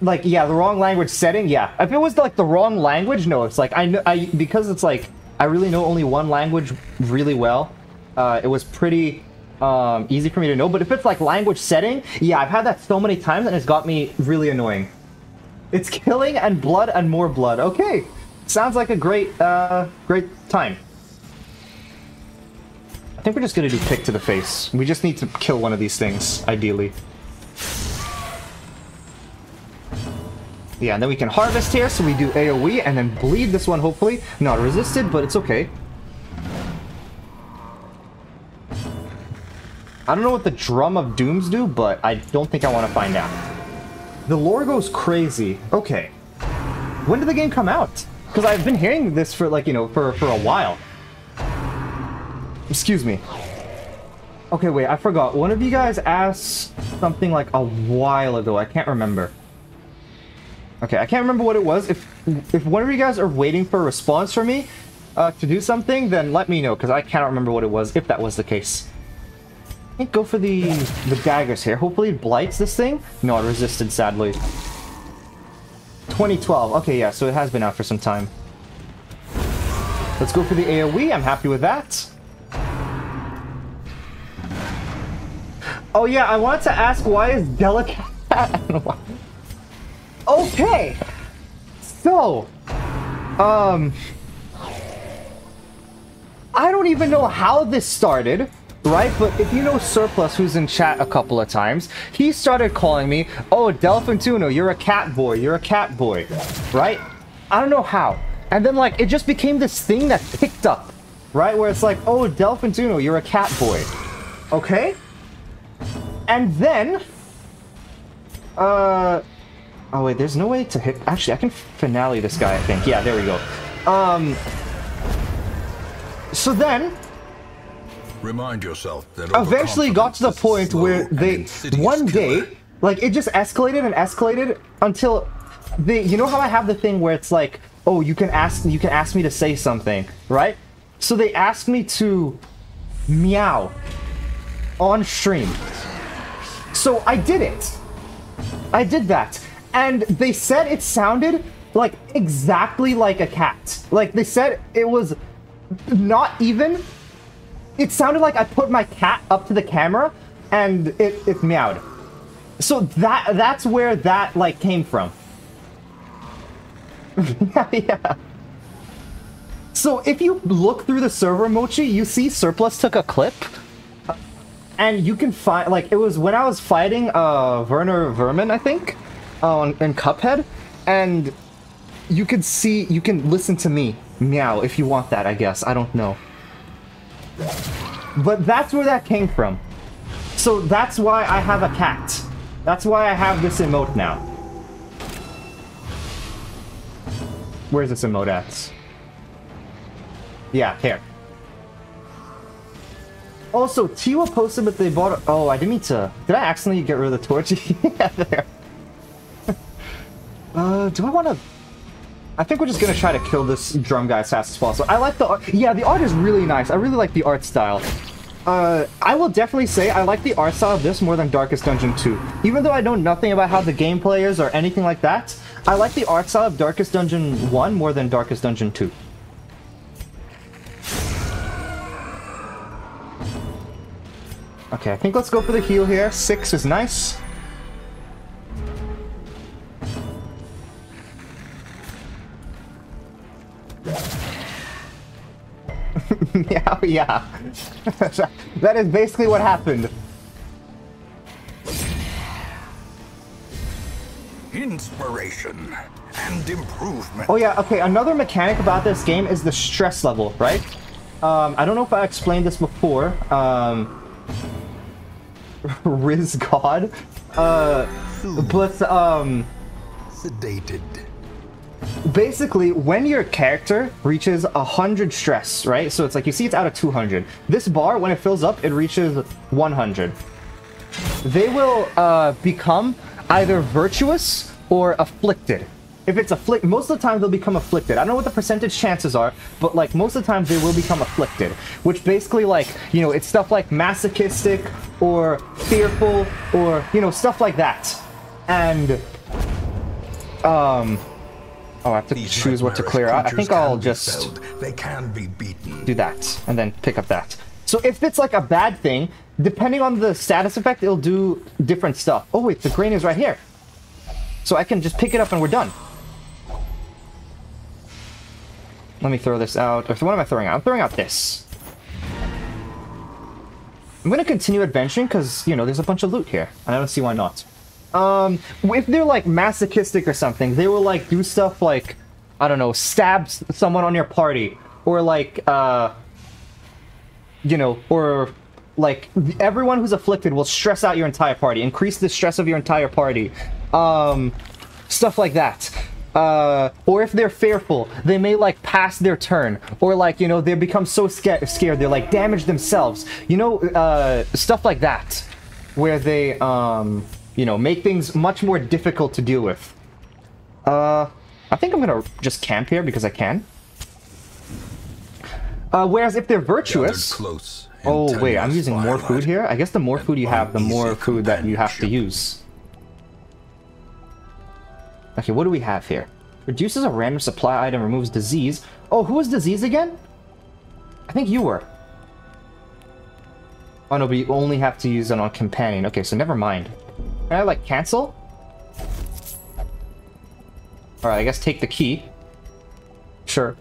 Like, yeah, the wrong language setting, yeah. If it was, like, the wrong language, no, it's like, I know, I, because it's like, I really know only one language really well, uh, it was pretty um, easy for me to know. But if it's like language setting, yeah, I've had that so many times and it's got me really annoying. It's killing and blood and more blood. Okay, sounds like a great, uh, great time. I think we're just gonna do pick to the face. We just need to kill one of these things, ideally. Yeah, and then we can harvest here, so we do AoE, and then bleed this one, hopefully. Not resisted, but it's okay. I don't know what the Drum of Dooms do, but I don't think I want to find out. The lore goes crazy. Okay. When did the game come out? Because I've been hearing this for, like, you know, for, for a while. Excuse me. Okay, wait, I forgot. One of you guys asked something, like, a while ago. I can't remember. Okay, I can't remember what it was. If if one of you guys are waiting for a response from me uh, to do something, then let me know, because I cannot remember what it was, if that was the case go for the the daggers here. Hopefully it blights this thing. No, it resisted, sadly. 2012. Okay, yeah, so it has been out for some time. Let's go for the AoE. I'm happy with that. Oh yeah, I wanted to ask why is Delicate... okay! So... Um... I don't even know how this started right? But if you know Surplus, who's in chat a couple of times, he started calling me, oh, Delephantuno, you're a cat boy, you're a cat boy, right? I don't know how. And then, like, it just became this thing that picked up, right? Where it's like, oh, Delephantuno, you're a cat boy. Okay? And then... Uh... Oh, wait, there's no way to hit... Actually, I can finale this guy, I think. Yeah, there we go. Um... So then, Remind yourself that eventually got to the point where they one day Like it just escalated and escalated until the you know how I have the thing where it's like, oh, you can ask you can ask me to say something, right? So they asked me to meow on stream. So I did it. I did that. And they said it sounded like exactly like a cat. Like they said it was not even it sounded like I put my cat up to the camera and it, it meowed. So that that's where that like came from. yeah. So if you look through the server mochi, you see Surplus took a clip. And you can find like it was when I was fighting uh Werner Werman, I think, on in Cuphead, and you can see you can listen to me meow if you want that, I guess. I don't know. But that's where that came from. So that's why I have a cat. That's why I have this emote now. Where's this emote at? Yeah, here. Also, Tiwa posted that they bought. Oh, I didn't mean to. Did I accidentally get rid of the torch? yeah, there. uh, do I want to? I think we're just gonna try to kill this drum guy as fast as possible. I like the art. Yeah, the art is really nice. I really like the art style. Uh, I will definitely say I like the art style of this more than Darkest Dungeon 2. Even though I know nothing about how the gameplay is or anything like that, I like the art style of Darkest Dungeon 1 more than Darkest Dungeon 2. Okay, I think let's go for the heal here. Six is nice. yeah, yeah. that is basically what happened. Inspiration and improvement. Oh yeah, okay, another mechanic about this game is the stress level, right? Um, I don't know if I explained this before. Um, Rizz God. Uh, but, um... Sedated. Basically, when your character reaches 100 stress, right? So it's like, you see it's out of 200. This bar, when it fills up, it reaches 100. They will uh, become either virtuous or afflicted. If it's afflict, most of the time they'll become afflicted. I don't know what the percentage chances are, but like most of the time they will become afflicted. Which basically like, you know, it's stuff like masochistic or fearful or, you know, stuff like that. And, um, oh, I have to These choose what to clear out. I think I'll just. They can be beaten. do that and then pick up that. So if it's like a bad thing, depending on the status effect, it'll do different stuff. Oh wait, the grain is right here. So I can just pick it up and we're done. Let me throw this out. Or what am I throwing out? I'm throwing out this. I'm gonna continue adventuring because, you know, there's a bunch of loot here. And I don't see why not. Um, if they're like masochistic or something, they will like do stuff like, I don't know, stab someone on your party. Or like, uh, you know, or like everyone who's afflicted will stress out your entire party, increase the stress of your entire party. Um, stuff like that. Uh, or if they're fearful, they may like pass their turn, or like you know they become so sca- scared they're like damage themselves. You know, uh, stuff like that, where they um, you know make things much more difficult to deal with. Uh, I think I'm gonna just camp here because I can. Uh, whereas if they're virtuous, close. Oh wait, I'm using more food here? I guess the more food you have, the more food that you have to use. Okay, what do we have here? Reduces a random supply item, removes disease. Oh, who was disease again? I think you were. Oh no, but you only have to use it on companion. Okay, so never mind. Can I like cancel? Alright, I guess take the key. Sure.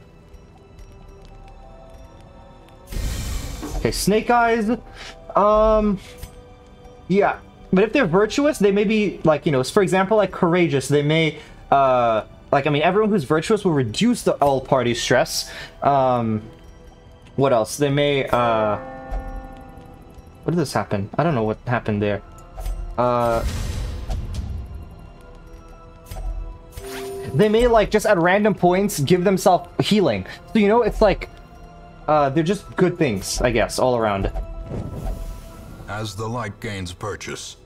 Okay, Snake Eyes. Um, yeah, but if they're virtuous, they may be like you know, for example, like courageous. They may, uh, like I mean, everyone who's virtuous will reduce the all party stress. Um, what else? They may. Uh, what did this happen? I don't know what happened there. Uh. They may like just at random points give themselves healing. So you know, it's like uh, they're just good things, I guess, all around. As the light gains purchase,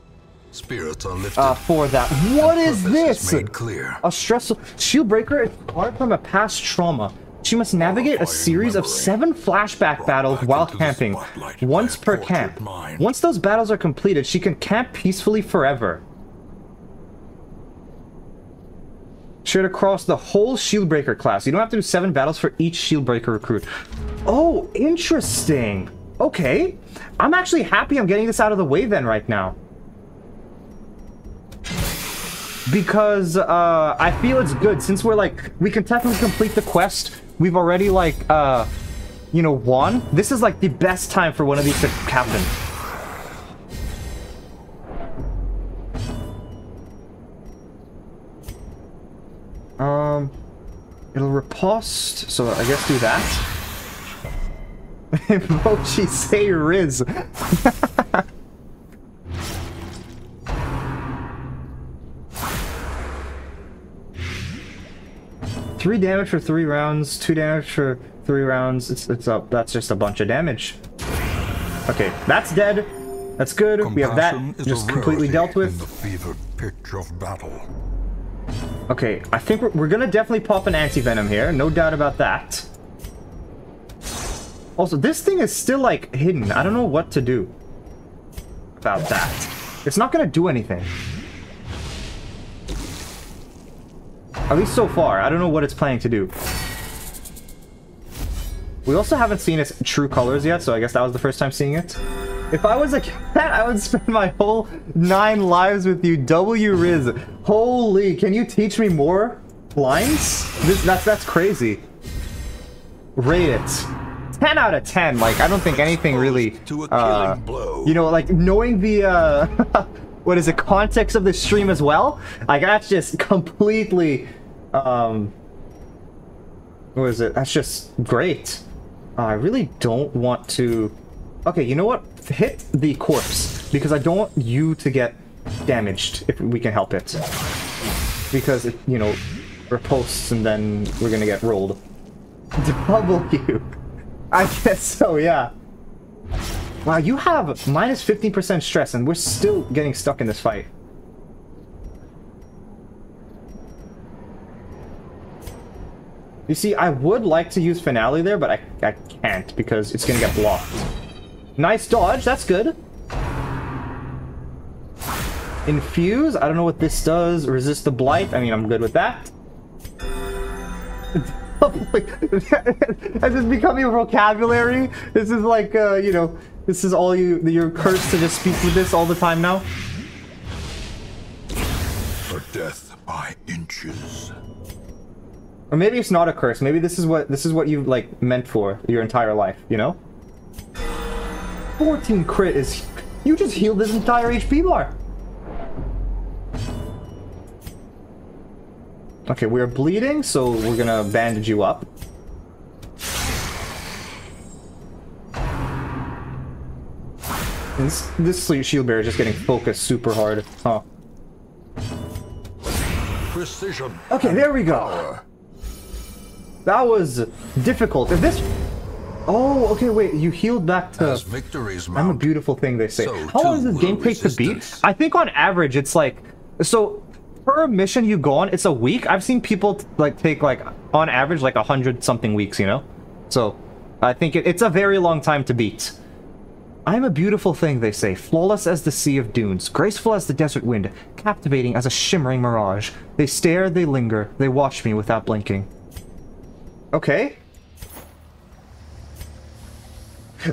Spirits are lifted. uh, for that. What is this? made clear. A stressful shield breaker is part from a past trauma. She must navigate a series of seven flashback battles while camping, once per camp. Once those battles are completed, she can camp peacefully forever. Shared across the whole Shieldbreaker class. You don't have to do seven battles for each Shieldbreaker recruit. Oh, interesting. Okay. I'm actually happy I'm getting this out of the way then right now. Because uh, I feel it's good since we're like, we can technically complete the quest. We've already like, uh, you know, won. This is like the best time for one of these to happen. Um, it'll riposte, so I guess do that. Mochi say Rizz. three damage for three rounds, two damage for three rounds. It's it's up. That's just a bunch of damage. Okay, that's dead. That's good. we have that just completely dealt with. the pitch of battle. Okay, I think we're, we're gonna definitely pop an anti-venom here. No doubt about that. Also, this thing is still, like, hidden. I don't know what to do about that. It's not gonna do anything. At least so far. I don't know what it's planning to do. We also haven't seen its true colors yet, so I guess that was the first time seeing it. If I was a cat, I would spend my whole nine lives with you. W Rizz. Holy, can you teach me more lines? This, that's that's crazy. Rate it. 10 out of 10. Like, I don't think anything really... To a uh, killing blow. you know, like, knowing the, uh... what is it, context of the stream as well? Like, that's just completely, um... What is it? That's just great. Uh, I really don't want to... Okay, you know what? Hit the corpse, because I don't want you to get damaged, if we can help it. Because, it, you know, riposts and then we're gonna get rolled. W. I guess so, yeah. Wow, you have minus 15% stress and we're still getting stuck in this fight. You see, I would like to use Finale there, but I, I can't because it's gonna get blocked. Nice dodge, that's good. Infuse, I don't know what this does. Resist the Blight, I mean, I'm good with that. That's just becoming a vocabulary. This is like, uh, you know, this is all you, you're cursed to just speak with this all the time now. For death by inches. Or maybe it's not a curse. Maybe this is what this is what you like meant for your entire life, you know? 14 crit is you just healed this entire HP bar. Okay, we're bleeding, so we're gonna bandage you up. This this Shieldbreaker is just getting focused super hard. Huh. Precision. Okay, there we go. That was difficult. If this... Oh, okay, wait. You healed back to... As victories I'm a beautiful thing, they say. So, How long does this game take to beat? I think on average it's like... So, per mission you go on, it's a week. I've seen people like take like, on average, like a hundred something weeks, you know? So, I think it, it's a very long time to beat. I'm a beautiful thing, they say, flawless as the sea of dunes, graceful as the desert wind, captivating as a shimmering mirage. They stare, they linger, they watch me without blinking. Okay.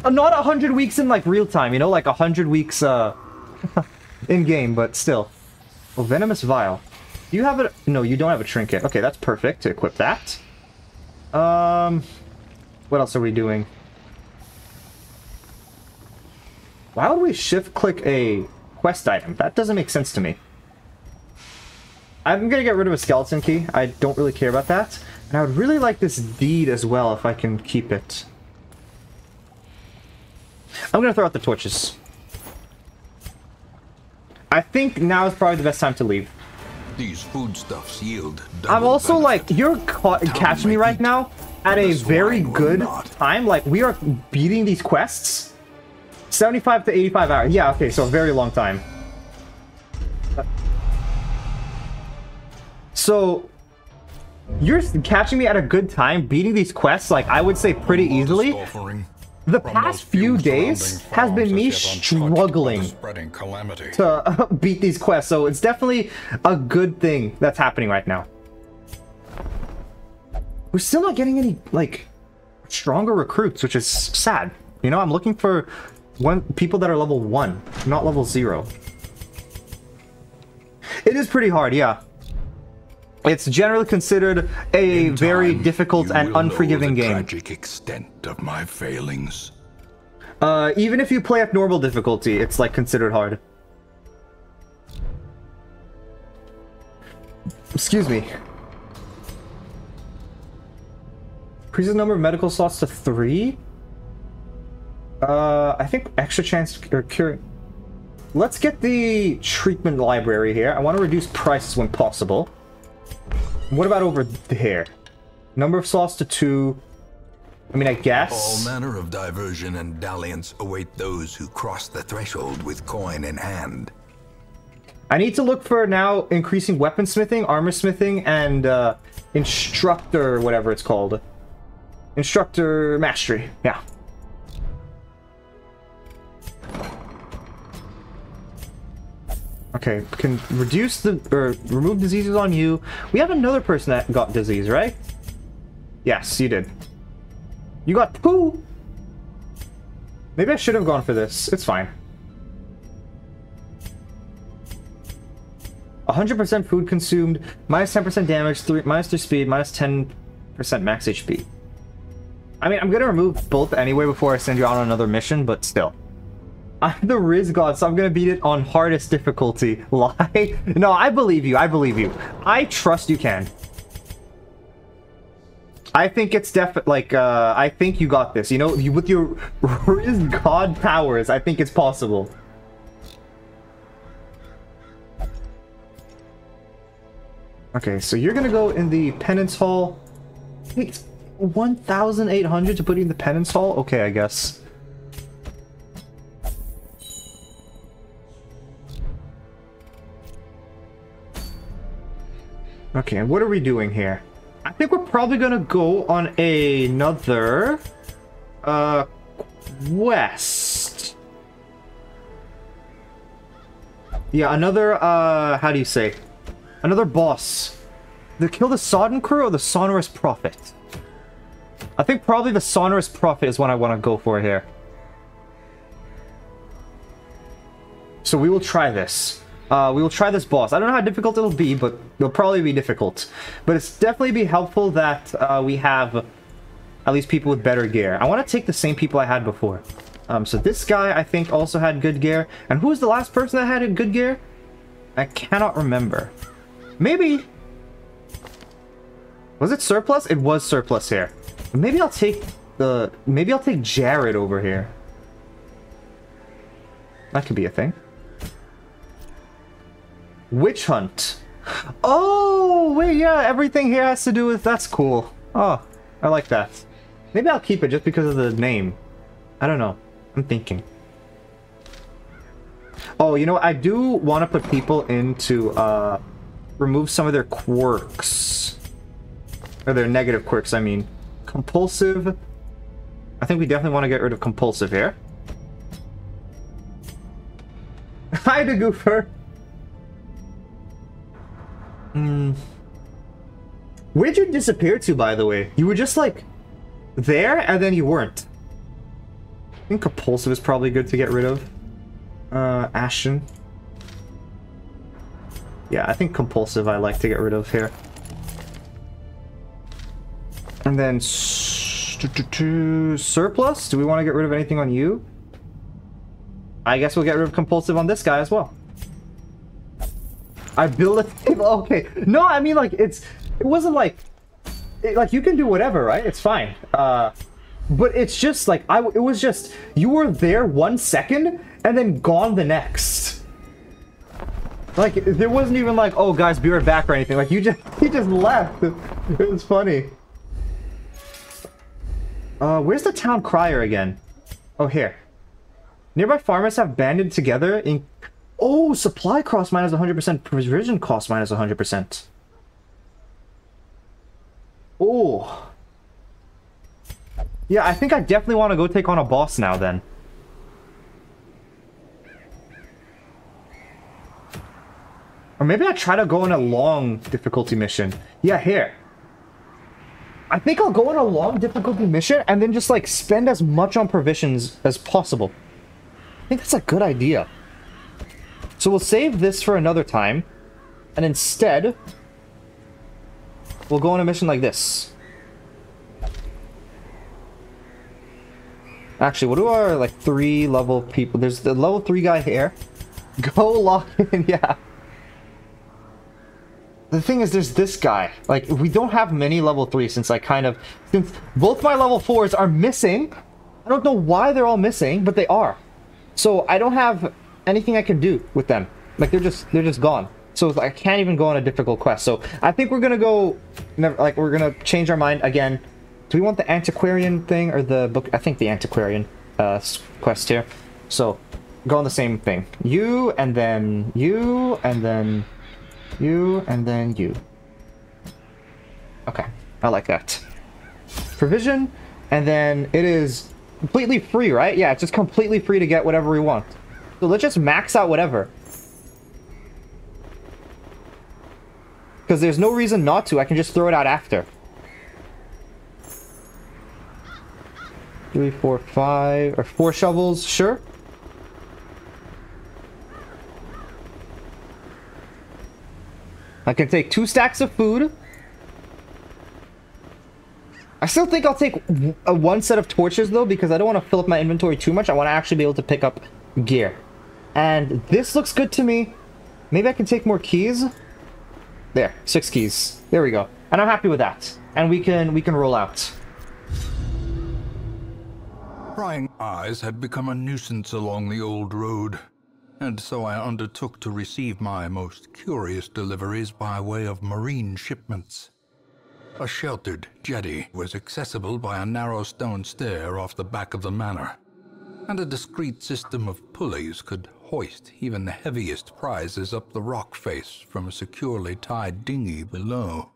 Uh, not a hundred weeks in like real time, you know, like a hundred weeks uh in game, but still. Oh, venomous vial. You have a no, you don't have a trinket. Okay, that's perfect to equip that. Um, what else are we doing? Why would we shift click a quest item? That doesn't make sense to me. I'm gonna get rid of a skeleton key. I don't really care about that. And I would really like this deed as well if I can keep it. I'm gonna throw out the torches. I think now is probably the best time to leave. These foodstuffs yield. I'm also benefit. like, you're caught catching me right now at a very good time. Like, we are beating these quests. 75 to 85 hours. Yeah, okay, so a very long time. So, you're catching me at a good time, beating these quests, like I would say pretty easily. The past few days has been me as yet untouched by the struggling to uh, beat these quests, so it's definitely a good thing that's happening right now. We're still not getting any, like, stronger recruits, which is sad. You know, I'm looking for one people that are level 1, not level 0. It is pretty hard, yeah. It's generally considered a In very difficult and unforgiving game. tragic extent of my failings. Uh, even if you play at normal difficulty, it's like considered hard. Excuse me. Increases number of medical slots to three. Uh, I think extra chance or cure. Let's get the treatment library here. I want to reduce prices when possible. What about over here? Number of slots to two. I mean, I guess. All manner of diversion and dalliance await those who cross the threshold with coin in hand. I need to look for now increasing weaponsmithing, armor smithing, and uh, instructor, whatever it's called. Instructor mastery. Yeah. Okay, can reduce the or remove diseases on you. We have another person that got disease, right? Yes, you did. You got poo. Maybe I should have gone for this. It's fine. 100% food consumed, minus 10% damage, three, minus 3 speed, minus 10% max HP. I mean, I'm gonna remove both anyway before I send you on another mission, but still. I'm the Rizz God, so I'm gonna beat it on hardest difficulty. Lie? No, I believe you, I believe you. I trust you can. I think it's def- like, uh, I think you got this. You know, you, with your Rizz God powers, I think it's possible. Okay, so you're gonna go in the penance hall. Takes 1,800 to put you in the penance hall? Okay, I guess. Okay, and what are we doing here? I think we're probably gonna go on another... Uh... West. Yeah, another, uh... How do you say? Another boss. The kill the Sodden Crew or the Sonorous Prophet? I think probably the Sonorous Prophet is what I want to go for here. So we will try this. Uh, we will try this boss. I don't know how difficult it'll be, but it'll probably be difficult. But it's definitely be helpful that uh, we have at least people with better gear. I want to take the same people I had before. Um, so this guy, I think, also had good gear. And who was the last person that had good gear? I cannot remember. Maybe. Was it surplus? It was surplus here. Maybe I'll take the. Maybe I'll take Jared over here. That could be a thing. Witch hunt. Oh wait, yeah. Everything here has to do with. That's cool. Oh, I like that. Maybe I'll keep it just because of the name. I don't know. I'm thinking. Oh, you know, what? I do want to put people into uh remove some of their quirks. Or their negative quirks, I mean. Compulsive. I think we definitely want to get rid of compulsive here. Hi, the goofer. Hmm. Where'd you disappear to, by the way? You were just like there, and then you weren't. I think compulsive is probably good to get rid of. Uh, Ashen. Yeah, I think compulsive I like to get rid of here. And then surplus. Do we want to get rid of anything on you? I guess we'll get rid of compulsive on this guy as well. I build a table. Okay, no, I mean like it's. It wasn't like, it, like you can do whatever, right? It's fine. Uh, but it's just like I. It was just you were there one second and then gone the next. Like there wasn't even like, oh guys, be right back or anything. Like you just he just left. It was funny. Uh, where's the town crier again? Oh, here. Nearby farmers have banded together in... Oh, supply cost minus 100%, provision cost minus 100%. Oh. Yeah, I think I definitely want to go take on a boss now then. Or maybe I try to go on a long difficulty mission. Yeah, here. I think I'll go on a long difficulty mission and then just like spend as much on provisions as possible. I think that's a good idea. So we'll save this for another time. And instead, we'll go on a mission like this. Actually, what do our like three level people? There's the level three guy here. Go log in, yeah. The thing is, there's this guy. Like, we don't have many level three since I kind of since both my level fours are missing. I don't know why they're all missing, but they are. So I don't have anything I can do with them. Like they're just they're just gone. So I can't even go on a difficult quest. So I think we're gonna go, never, like we're gonna change our mind again. Do we want the antiquarian thing or the book? I think the antiquarian uh, quest here. So go on the same thing. You and then you and then you and then you. Okay, I like that. Provision, and then it is completely free, right? Yeah, it's just completely free to get whatever we want. So let's just max out whatever. Because there's no reason not to. I can just throw it out after. Three, four, five, or four shovels, sure. I can take two stacks of food. I still think I'll take a uh, one set of torches though because I don't want to fill up my inventory too much. I want to actually be able to pick up gear. And this looks good to me. Maybe I can take more keys. There, six keys. There we go. And I'm happy with that. And we can we can roll out. Prying eyes had become a nuisance along the old road, and so I undertook to receive my most curious deliveries by way of marine shipments. A sheltered jetty was accessible by a narrow stone stair off the back of the manor, and a discreet system of pulleys could hoist even the heaviest prizes up the rock face from a securely tied dinghy below.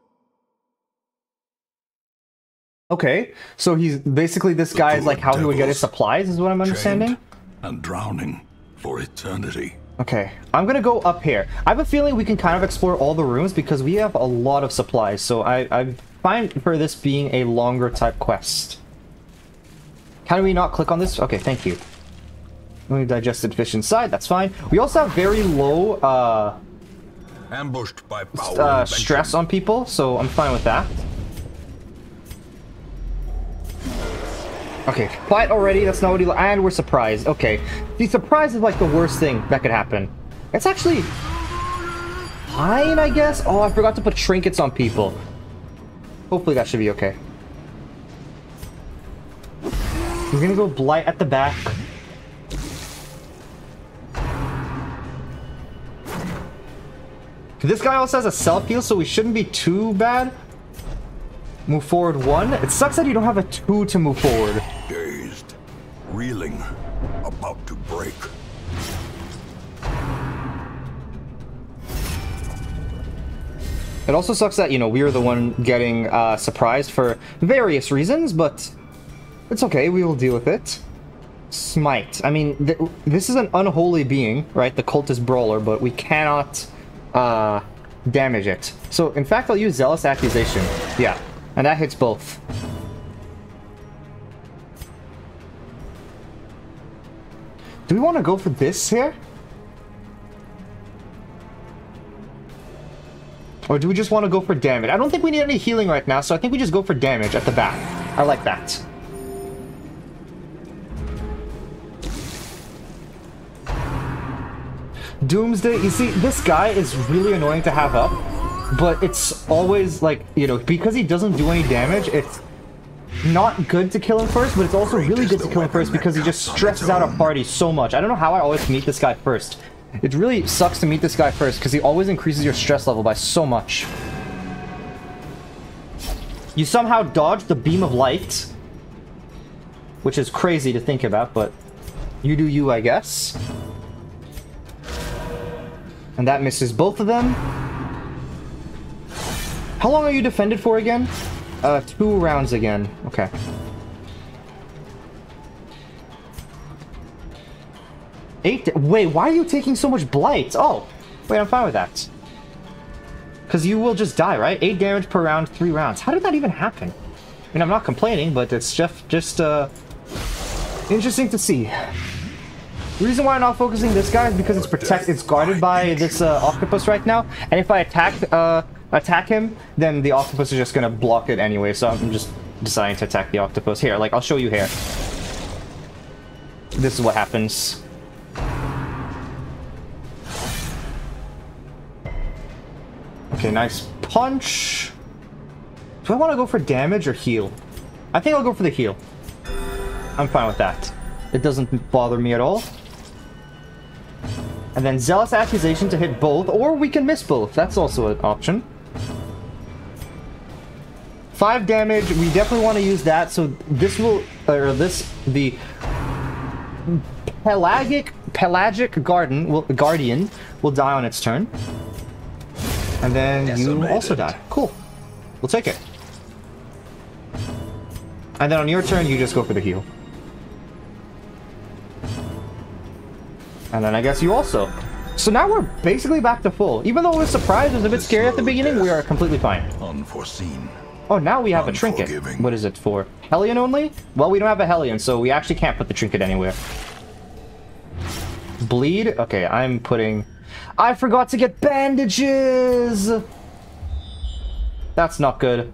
Okay, so he's basically this guy is like how he would get his supplies, is what I'm understanding. And drowning for eternity. Okay, I'm gonna go up here. I have a feeling we can kind of explore all the rooms because we have a lot of supplies, so I, I'm fine for this being a longer type quest. Can we not click on this? Okay, thank you. Only digested fish inside, that's fine. We also have very low uh, Ambushed by uh, stress on people, so I'm fine with that. Okay, fight already, that's not what he... And we're surprised. Okay. The surprise is like the worst thing that could happen. It's actually... Fine, I guess? Oh, I forgot to put trinkets on people. Hopefully that should be okay. We're gonna go Blight at the back. This guy also has a self heal, so we shouldn't be too bad. Move forward one. It sucks that you don't have a two to move forward. Dazed, reeling, about to break. It also sucks that, you know, we are the one getting uh, surprised for various reasons, but it's okay. We will deal with it. Smite. I mean, th this is an unholy being, right? The cultist brawler, but we cannot uh, damage it. So, in fact, I'll use Zealous Accusation. Yeah, and that hits both. Do we want to go for this here? Or do we just want to go for damage? I don't think we need any healing right now, so I think we just go for damage at the back. I like that. Doomsday, you see, this guy is really annoying to have up, but it's always like, you know, because he doesn't do any damage, it's not good to kill him first, but it's also really good to kill him first because he just stresses out a party so much. I don't know how I always meet this guy first. It really sucks to meet this guy first because he always increases your stress level by so much. You somehow dodge the beam of light, which is crazy to think about, but you do you, I guess. And that misses both of them. How long are you defended for again? Uh, two rounds again. Okay. Eight. Wait, why are you taking so much blight? Oh, wait, I'm fine with that. Because you will just die, right? Eight damage per round, three rounds. How did that even happen? I mean, I'm not complaining, but it's just, just uh, interesting to see. The reason why I'm not focusing this guy is because it's protect, it's guarded by this uh, octopus right now, and if I attack, uh, attack him, then the octopus is just gonna block it anyway. So I'm just deciding to attack the octopus here. Like I'll show you here. This is what happens. Okay, nice punch. Do I want to go for damage or heal? I think I'll go for the heal. I'm fine with that. It doesn't bother me at all. And then Zealous Accusation to hit both, or we can miss both. That's also an option. Five damage, we definitely want to use that, so this will, or this, the Pelagic, Pelagic Garden, will, Guardian will die on its turn. And then you also die. Cool. We'll take it. And then on your turn, you just go for the heal. And then I guess you also. So now we're basically back to full. Even though it surprise it was a bit scary at the beginning, we are completely fine. Unforeseen. Oh, now we have a trinket. What is it for? Hellion only? Well, we don't have a Hellion, so we actually can't put the trinket anywhere. Bleed? Okay, I'm putting... I forgot to get bandages! That's not good.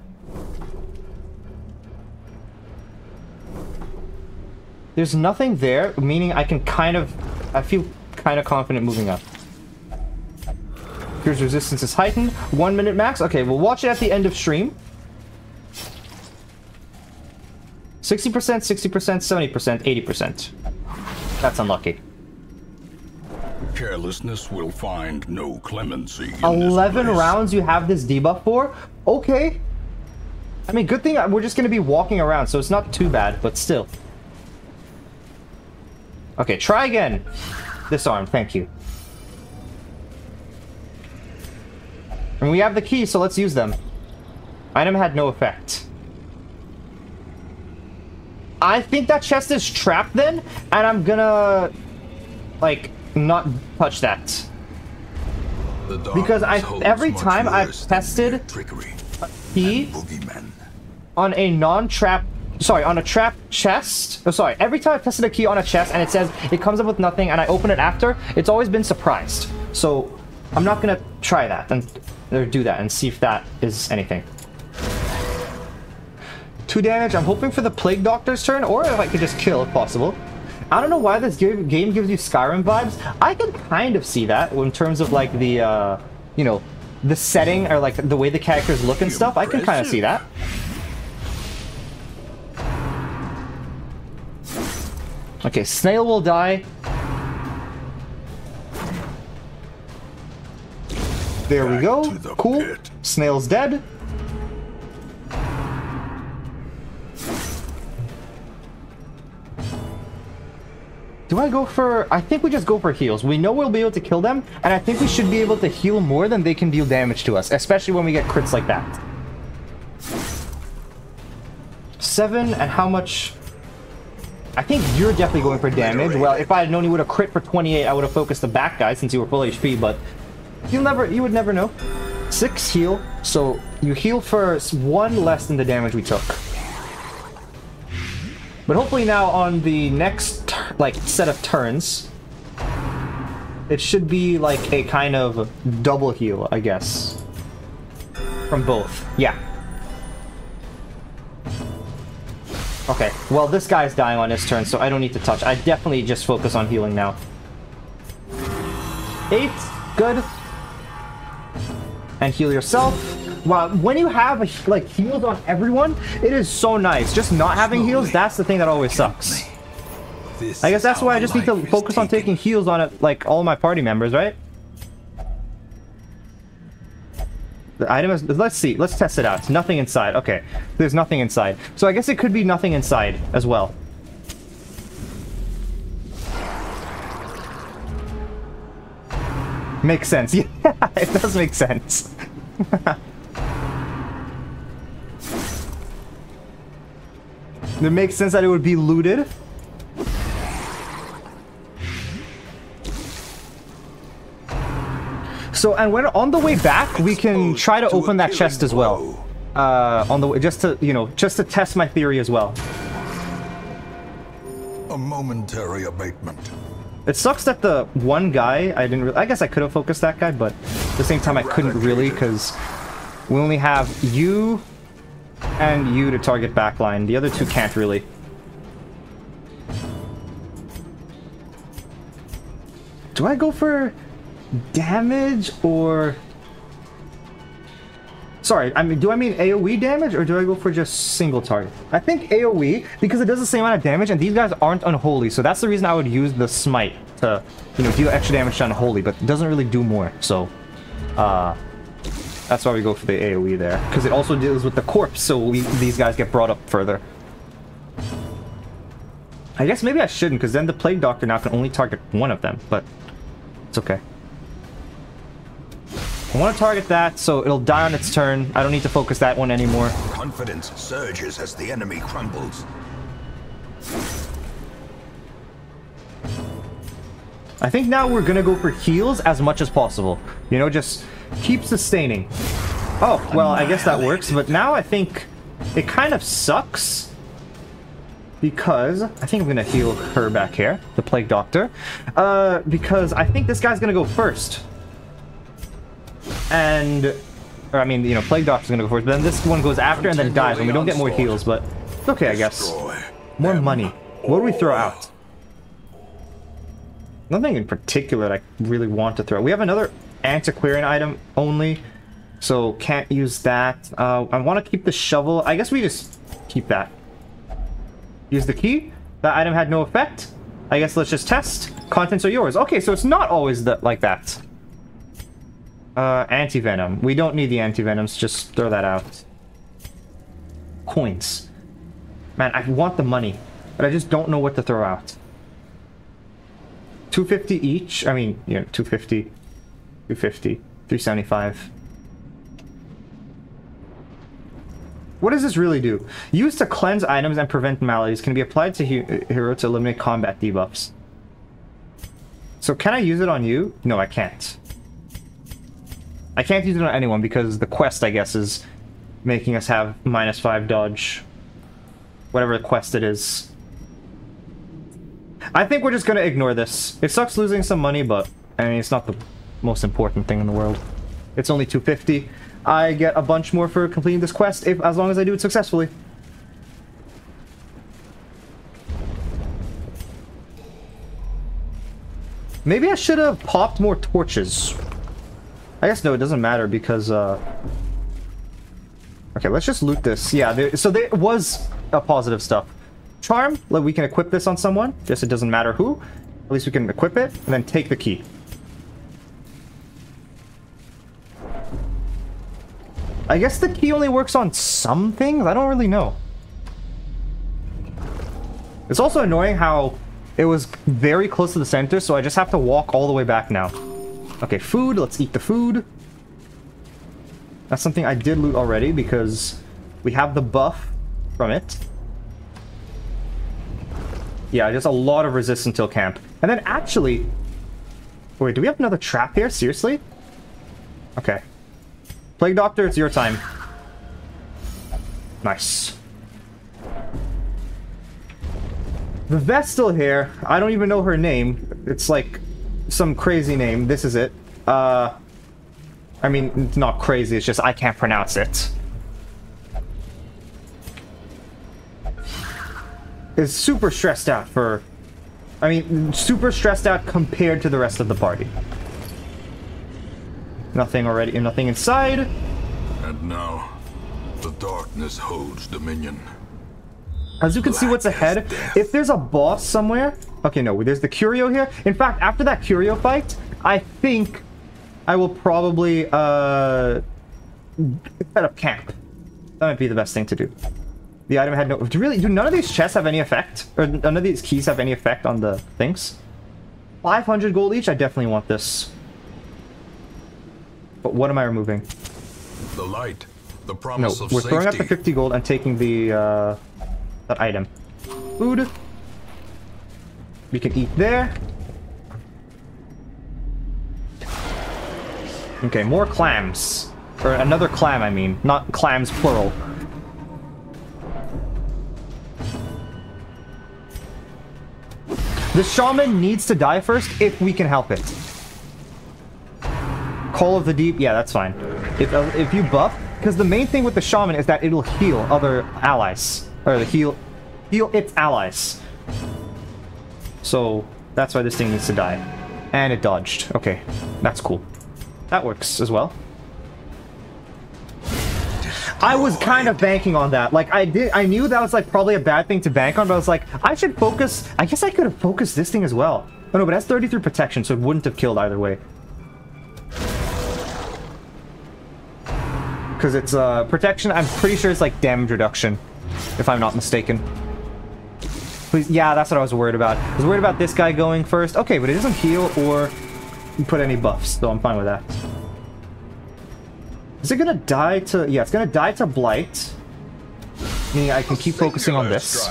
There's nothing there, meaning I can kind of... I feel kind of confident moving up. Here's resistance is heightened. One minute max. Okay, we'll watch it at the end of stream. 60%, 60%, 70%, 80%. That's unlucky. Carelessness will find no clemency. in this 11 place. rounds you have this debuff for? Okay. I mean, good thing we're just going to be walking around, so it's not too bad, but still. Okay, try again. Disarm, thank you. And we have the key, so let's use them. Item had no effect. I think that chest is trapped then, and I'm gonna, like, not touch that. Because I- every time I've tested trickery Key on a non-trap sorry on a trap chest? Oh sorry every time i've tested a key on a chest and it says it comes up with nothing and i open it after it's always been surprised. So i'm not gonna try that and or do that and see if that is anything. Two damage i'm hoping for the plague doctor's turn or if i could just kill if possible. I don't know why this game gives you skyrim vibes. I can kind of see that in terms of like the uh you know the setting or like the way the characters look and stuff. I can kind of see that Okay, snail will die. There we go. the Cool. pit. Snail's dead. Do I go for... I think we just go for heals. We know we'll be able to kill them, and I think we should be able to heal more than they can deal damage to us, especially when we get crits like that. Seven, and how much... I think you're definitely going for damage. Well, if I had known you would have crit for 28, I would have focused the back guy since you were full HP, but you'll never, you would never know. Six heal, so you heal for one less than the damage we took. But hopefully now on the next, like, set of turns, it should be like a kind of double heal, I guess. From both. Yeah. Okay, well this guy's dying on his turn, so I don't need to touch. I definitely just focus on healing now. Eight, good. And heal yourself. Wow, when you have like heals on everyone, it is so nice. Just not having heals, that's the thing that always sucks. This I guess that's why I just need to focus on taking heals on it, like all my party members, right? The item is. Let's see. Let's test it out. Nothing inside. Okay. There's nothing inside. So I guess it could be nothing inside as well. Makes sense. Yeah, it does make sense. It makes sense that it would be looted. So, and when on the way back, we can try to open that chest as well. Uh, on the way, just to, you know, just to test my theory as well. A momentary abatement. It sucks that the one guy, I didn't really, I guess I could have focused that guy, but at the same time I couldn't really because we only have you and you to target backline. The other two can't really. Do I go for damage or... Sorry, I mean, do I mean AoE damage or do I go for just single target? I think AoE because it does the same amount of damage and these guys aren't unholy, so that's the reason I would use the smite to, you know, deal extra damage to unholy, but it doesn't really do more, so, uh, that's why we go for the AoE there. Because it also deals with the corpse, so we, these guys get brought up further. I guess maybe I shouldn't, because then the Plague Doctor now can only target one of them, but it's okay. I want to target that, so it'll die on its turn. I don't need to focus that one anymore. Confidence surges as the enemy crumbles. I think now we're gonna go for heals as much as possible. You know, just keep sustaining. Oh, well, I guess that works, but now I think it kind of sucks. Because, I think I'm gonna heal her back here, the Plague Doctor. Uh, because I think this guy's gonna go first. And, or I mean, you know, Plague Doctor's gonna go first, but then this one goes after and then dies, and we don't get more heals, but it's okay, I guess. More money. What do we throw out? Nothing in particular that I really want to throw. We have another antiquarian item only, so can't use that. Uh, I want to keep the shovel. I guess we just keep that. Use the key. That item had no effect. I guess let's just test. Contents are yours. Okay, so it's not always that like that. Uh, anti-venom. We don't need the anti-venoms. Just throw that out. Coins. Man, I want the money, but I just don't know what to throw out. 250 each. I mean, you know, 250, 250, 375. What does this really do? Used to cleanse items and prevent maladies can be applied to he hero to eliminate combat debuffs. So can I use it on you? No, I can't. I can't use it on anyone because the quest, I guess, is making us have minus 5 dodge. Whatever the quest it is. I think we're just gonna ignore this. It sucks losing some money, but I mean, it's not the most important thing in the world. It's only 250. I get a bunch more for completing this quest, if as long as I do it successfully. Maybe I should have popped more torches. I guess no, it doesn't matter because, uh... Okay, let's just loot this. Yeah, there, so there was a positive stuff. Charm, like we can equip this on someone. Just it doesn't matter who. At least we can equip it and then take the key. I guess the key only works on some things. I don't really know. It's also annoying how it was very close to the center, so I just have to walk all the way back now. Okay, food. Let's eat the food. That's something I did loot already because we have the buff from it. Yeah, just a lot of resist until camp. And then actually... Wait, do we have another trap here? Seriously? Okay. Plague Doctor, it's your time. Nice. The Vestal here, I don't even know her name. It's like some crazy name. This is it. Uh... I mean, it's not crazy, it's just I can't pronounce it. Is super stressed out for... I mean, super stressed out compared to the rest of the party. Nothing already, nothing inside. And now, the darkness holds dominion. As you can see what's ahead, if there's a boss somewhere... Okay, no, there's the Curio here. In fact, after that Curio fight, I think I will probably, uh... set up camp. That might be the best thing to do. The item had no... Do really... Do none of these chests have any effect? Or none of these keys have any effect on the things? 500 gold each? I definitely want this. But what am I removing? The light, the No, promise of we're safety. throwing out the 50 gold and taking the, uh... that item. Food. We can eat there. Okay, more clams. Or another clam, I mean. Not clams, plural. The shaman needs to die first if we can help it. Call of the Deep, yeah, that's fine. If, uh, if you buff, because the main thing with the shaman is that it'll heal other allies. Or the heal, heal its allies. So, that's why this thing needs to die. And it dodged. Okay, that's cool. That works as well. I was kind of banking on that. Like, I did, I knew that was, like, probably a bad thing to bank on, but I was like, I should focus, I guess I could have focused this thing as well. Oh no, but that's 33 protection, so it wouldn't have killed either way. Because it's, uh, protection, I'm pretty sure it's, like, damage reduction, if I'm not mistaken. Please, yeah, that's what I was worried about. I was worried about this guy going first. Okay, but it doesn't heal or put any buffs, so I'm fine with that. Is it gonna die to... Yeah, it's gonna die to Blight. Meaning I can keep focusing on this.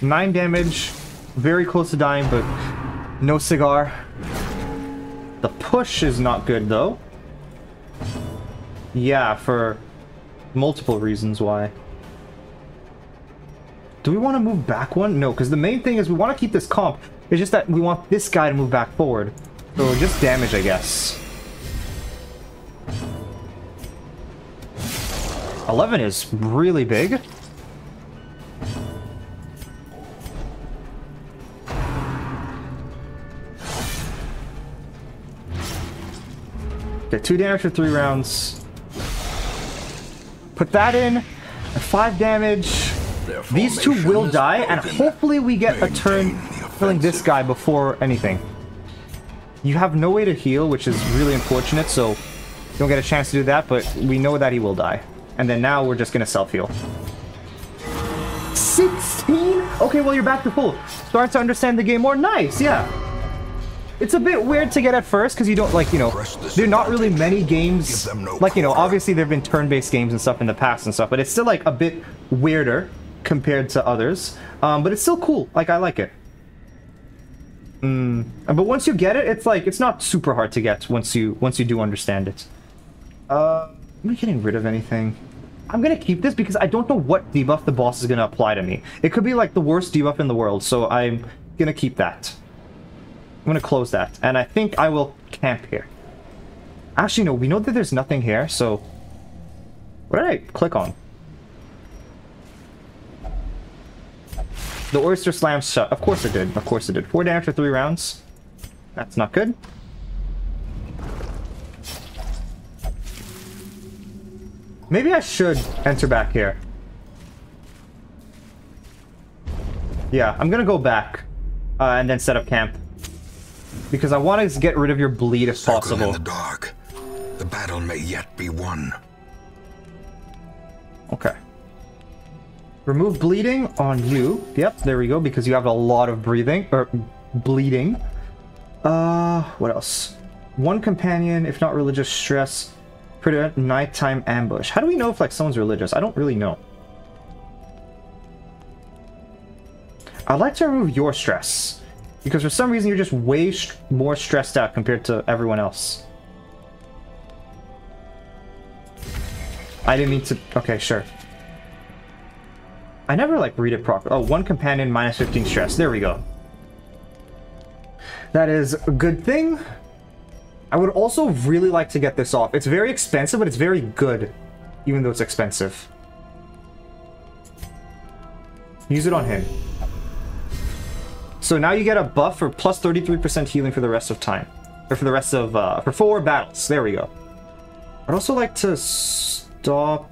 9 damage. Very close to dying, but no cigar. The push is not good, though. Yeah, for multiple reasons why. Do we want to move back one? No, because the main thing is we want to keep this comp. It's just that we want this guy to move back forward. So just damage, I guess. 11 is really big. Okay, two damage for three rounds. Put that in. Five damage. These two will die, and hopefully we get a turn killing this guy before anything. You have no way to heal, which is really unfortunate, so you don't get a chance to do that, but we know that he will die. And then now we're just gonna self-heal. 16? Okay, well you're back to full. Start to understand the game more. Nice, yeah. It's a bit weird to get at first, because you don't, like, you know, there are not really many games, Give them no like, you know, obviously there have been turn-based games and stuff in the past and stuff, but it's still, like, a bit weirder compared to others. Um, but it's still cool. Like, I like it. Mm. But once you get it, it's like, it's not super hard to get once you, once you do understand it. Uh, am I getting rid of anything? I'm gonna keep this because I don't know what debuff the boss is gonna apply to me. It could be like the worst debuff in the world, so I'm gonna keep that. I'm gonna close that, and I think I will camp here. Actually, no, we know that there's nothing here, so... What did I click on? The Oyster Slam shut. Of course it did. Of course it did. Four damage for three rounds. That's not good. Maybe I should enter back here. Yeah, I'm gonna go back. Uh, and then set up camp. Because I want to get rid of your bleed if Circle possible. in the dark. The battle may yet be won. Okay. Remove bleeding on you. Yep, there we go, because you have a lot of breathing, or bleeding. Uh, what else? One companion, if not religious stress, prevent nighttime ambush. How do we know if, like, someone's religious? I don't really know. I'd like to remove your stress, because for some reason you're just way more stressed out compared to everyone else. I didn't mean to... Okay, sure. I never, like, read it properly. Oh, one companion, minus 15 stress. There we go. That is a good thing. I would also really like to get this off. It's very expensive, but it's very good, even though it's expensive. Use it on him. So now you get a buff for plus 33% healing for the rest of time. Or for the rest of, uh, for four battles. There we go. I'd also like to stop...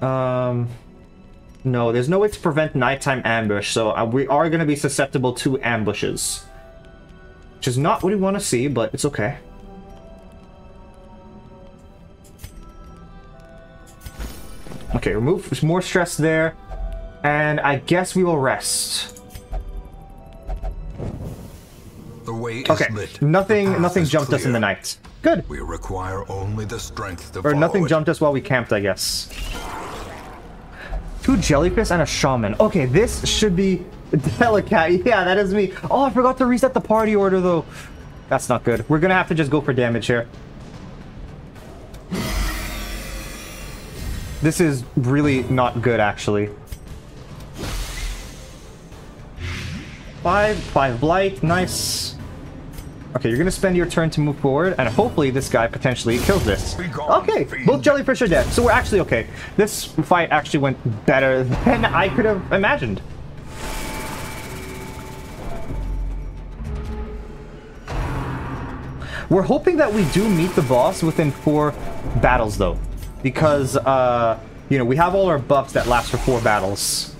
Um... No, there's no way to prevent nighttime ambush, so uh, we are going to be susceptible to ambushes. Which is not what we want to see, but it's okay. Okay, remove more stress there. And I guess we will rest. The way Okay, lit. nothing nothing jumped us in the night. Good. We require only the strength to Or nothing it. jumped us while we camped, I guess. Two jellyfish and a shaman. Okay, this should be delicate. Yeah, that is me. Oh, I forgot to reset the party order though. That's not good. We're gonna have to just go for damage here. This is really not good, actually. Five, five blight, nice. Okay, you're gonna spend your turn to move forward, and hopefully this guy potentially kills this. Okay, both jellyfish are dead, so we're actually okay. This fight actually went better than I could have imagined. We're hoping that we do meet the boss within four battles, though. Because, uh, you know, we have all our buffs that last for four battles.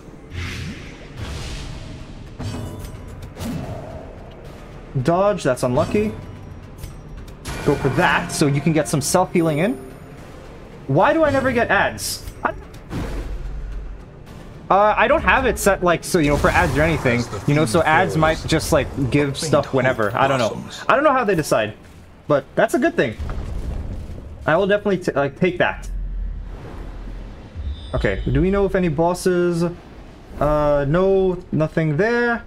Dodge, that's unlucky. Go for that, so you can get some self-healing in. Why do I never get ads? I, uh, I don't have it set, like, so, you know, for ads or anything. You know, so ads might just, like, give stuff whenever. I don't know. I don't know how they decide. But that's a good thing. I will definitely, like, take that. Okay, do we know if any bosses... Uh, no, nothing there.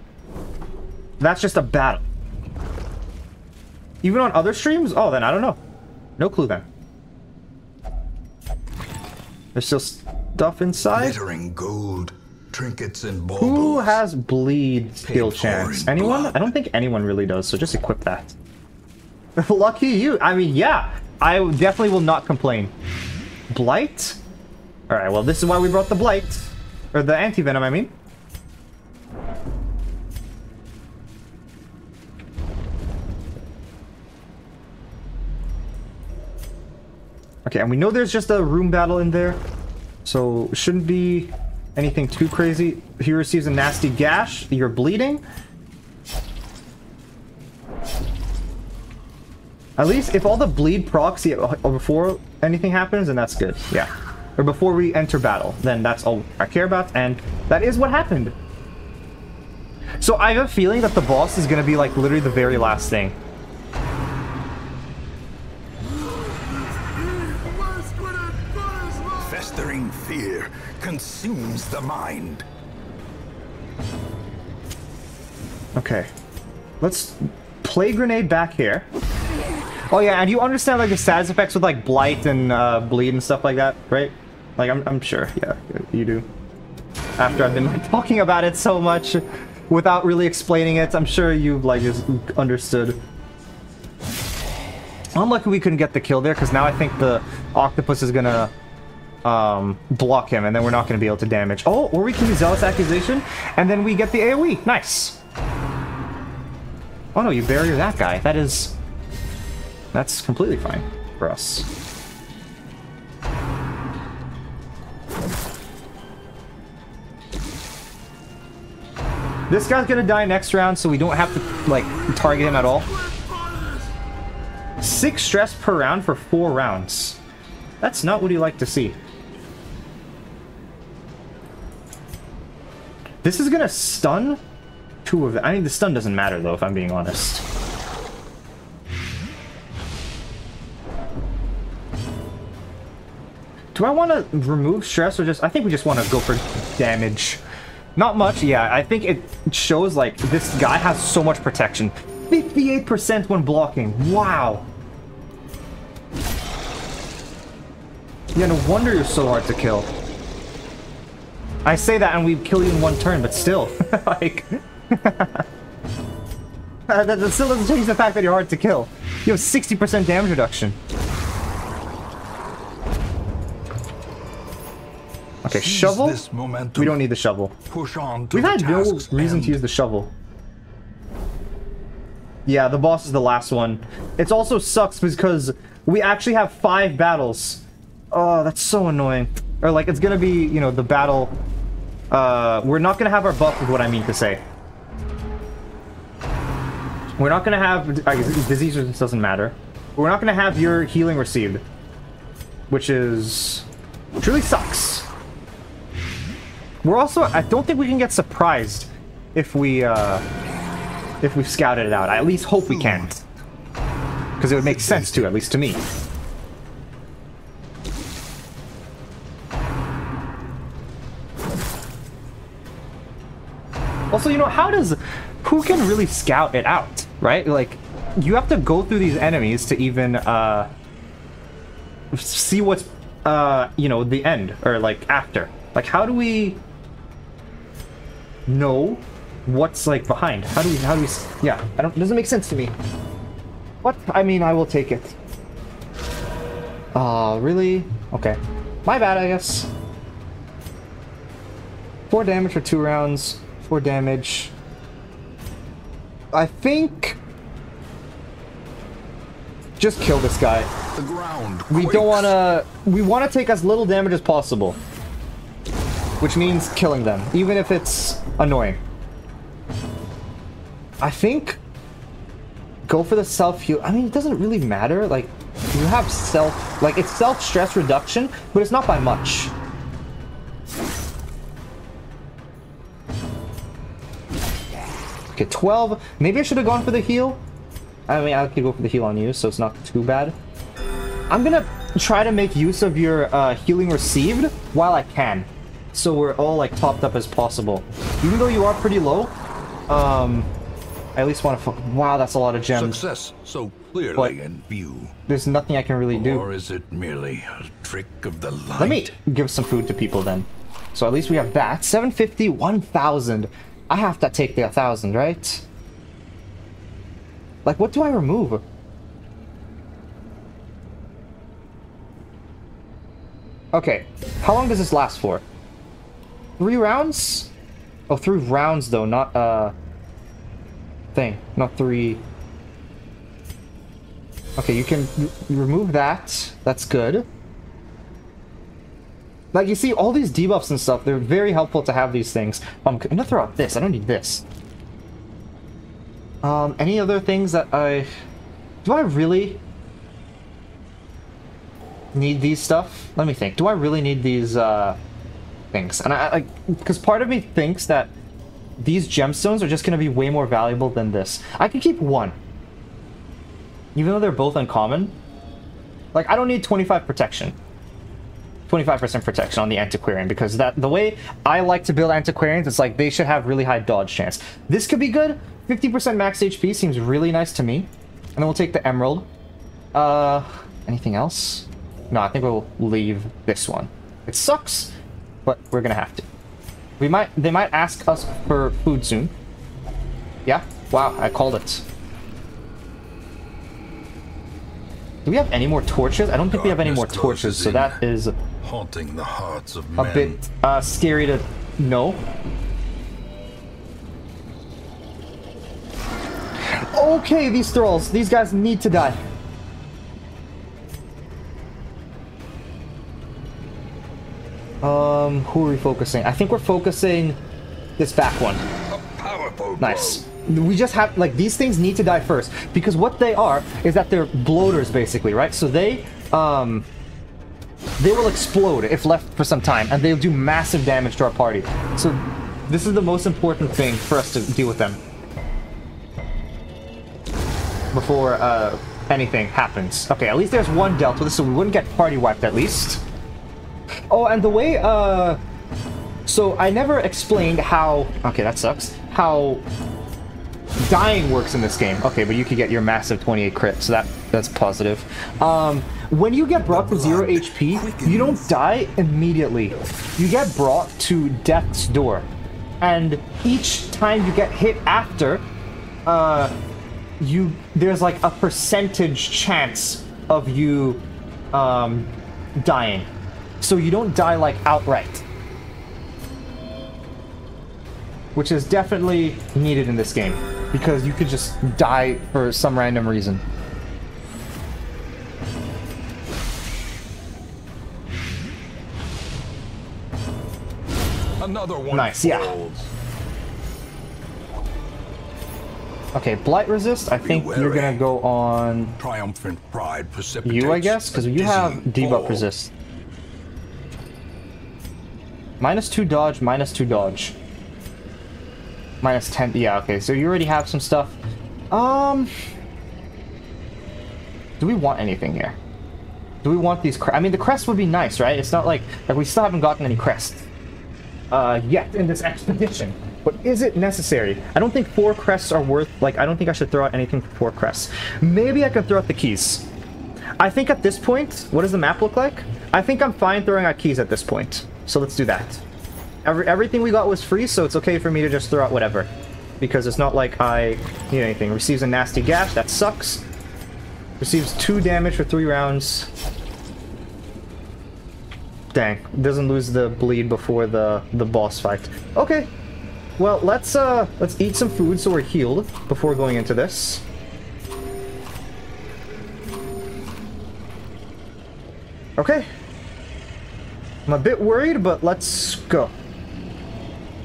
That's just a battle. Even on other streams? Oh, then I don't know. No clue then. There's still stuff inside. Glittering gold, trinkets and baubles. Who has bleed skill chance? Anyone? blood. I don't think anyone really does, so just equip that. Lucky you. I mean, yeah. I definitely will not complain. Blight? Alright, well, this is why we brought the Blight. Or the anti-venom, I mean. Okay, and we know there's just a room battle in there. So, shouldn't be anything too crazy. He receives a nasty gash. You're bleeding. At least if all the bleed procs before anything happens, then that's good. Yeah. Or before we enter battle, then that's all I care about, and that is what happened. So I have a feeling that the boss is gonna be like literally the very last thing. Fear consumes the mind. Okay. Let's play grenade back here. Oh yeah, and you understand like the status effects with like blight and uh, bleed and stuff like that, right? Like I'm, I'm sure, yeah, you do. After I've been like, talking about it so much without really explaining it, I'm sure you've like just understood. Unlucky we couldn't get the kill there because now I think the octopus is gonna um, block him and then we're not gonna be able to damage. Oh, or we can use Zealous Accusation and then we get the AoE. Nice. Oh no, you barrier that guy. That is... That's completely fine for us. This guy's gonna die next round, so we don't have to, like, target him at all. Six stress per round for four rounds. That's not what you like to see. This is gonna stun two of them. I mean, the stun doesn't matter, though, if I'm being honest. Do I want to remove stress or just... I think we just want to go for damage. Not much, yeah. I think it shows, like, this guy has so much protection. 58% when blocking. Wow. Yeah, no wonder you're so hard to kill. I say that and we kill you in one turn, but still. like... That, that still doesn't change the fact that you're hard to kill. You have 60% damage reduction. Okay, shovel? This. We don't need the shovel. push on We've had no reason end. to use the shovel. Yeah, the boss is the last one. It also sucks because we actually have five battles. Oh, that's so annoying. Or like, it's gonna be, you know, the battle... Uh, we're not gonna have our buff is what I mean to say. We're not gonna have... I disease resistance doesn't matter. We're not gonna have your healing received. Which is... Truly sucks. We're also... I don't think we can get surprised if we, uh... If we've scouted it out. I at least hope we can't. Because it would make sense to, at least to me. Also, you know, how does... Who can really scout it out, right? Like, you have to go through these enemies to even, uh... See what's, uh, you know, the end, or, like, after. Like, how do we... know what's, like, behind? How do we, how do we... Yeah, I don't... doesn't make sense to me. What? I mean, I will take it. Uh, really? Okay. My bad, I guess. Four damage for two rounds. Four damage. I think... Just kill this guy. The ground We don't want to... We want to take as little damage as possible. Which means killing them, even if it's annoying. I think... Go for the self-heal. I mean, it doesn't really matter. Like, you have self... Like, it's self-stress reduction, but it's not by much. Okay, 12. Maybe I should have gone for the heal. I mean, I could go for the heal on you, so it's not too bad. I'm gonna try to make use of your uh, healing received while I can. So we're all like topped up as possible. Even though you are pretty low, um, I at least want to. Wow, that's a lot of gems. Success so clearly What? in view. There's nothing I can really do. Or is it merely a trick of the light? Let me give some food to people then. So at least we have that. 750, 1,000. I have to take the 1,000, right? Like, what do I remove? Okay, how long does this last for? Three rounds? Oh, three rounds though, not, uh... Thing, not three... Okay, you can remove that. That's good. Like, you see, all these debuffs and stuff, they're very helpful to have these things. Um, I'm gonna throw out this. I don't need this. Um, any other things that I... Do I really need these stuff? Let me think. Do I really need these, uh, things? And I, like, because part of me thinks that these gemstones are just gonna be way more valuable than this. I can keep one. Even though they're both uncommon. Like, I don't need 25 protection. 25% protection on the antiquarian because that the way I like to build antiquarians, it's like they should have really high dodge chance. This could be good. 50% max HP seems really nice to me. And then we'll take the emerald. Uh, anything else? No, I think we'll leave this one. It sucks, but we're gonna have to. We might, they might ask us for food soon. Yeah? Wow, I called it. Do we have any more torches? I don't think we have any more torches, so that is Haunting the hearts of a bit uh, scary to know. Okay, these thralls. These guys need to die. Um, who are we focusing? I think we're focusing this back one. Nice. We just have like these things need to die first because what they are is that they're bloaters basically, right? So they um they will explode if left for some time and they'll do massive damage to our party. So this is the most important thing for us to deal with them before uh anything happens. Okay, at least there's one dealt with so we wouldn't get party wiped at least. Oh, and the way uh so I never explained how okay, that sucks. How dying works in this game. Okay, but you could get your massive 28 crit, so that that's positive. Um, when you get brought to zero HP, you don't die immediately. You get brought to death's door, and each time you get hit after, uh, you there's like a percentage chance of you um, dying. So you don't die like outright which is definitely needed in this game because you could just die for some random reason. Another one. Nice, yeah. falls. Okay, blight resist. I think you're gonna go on Triumphant pride you, I guess, because you have debuff fall. resist. Minus two dodge, minus two dodge. Minus ten. Yeah, okay. So you already have some stuff. Um, do we want anything here? Do we want these? I mean, the crest would be nice, right? It's not like like we still haven't gotten any crests uh, yet in this expedition. But is it necessary? I don't think four crests are worth, like, I don't think I should throw out anything for four crests. Maybe I can throw out the keys. I think at this point, what does the map look like? I think I'm fine throwing out keys at this point. So let's do that. Every, everything we got was free, so it's okay for me to just throw out whatever. Because it's not like I need anything. Receives a nasty gash, that sucks. Receives two damage for three rounds. Dang, doesn't lose the bleed before the, the boss fight. Okay, well, let's uh, let's eat some food so we're healed before going into this. Okay. I'm a bit worried, but let's go.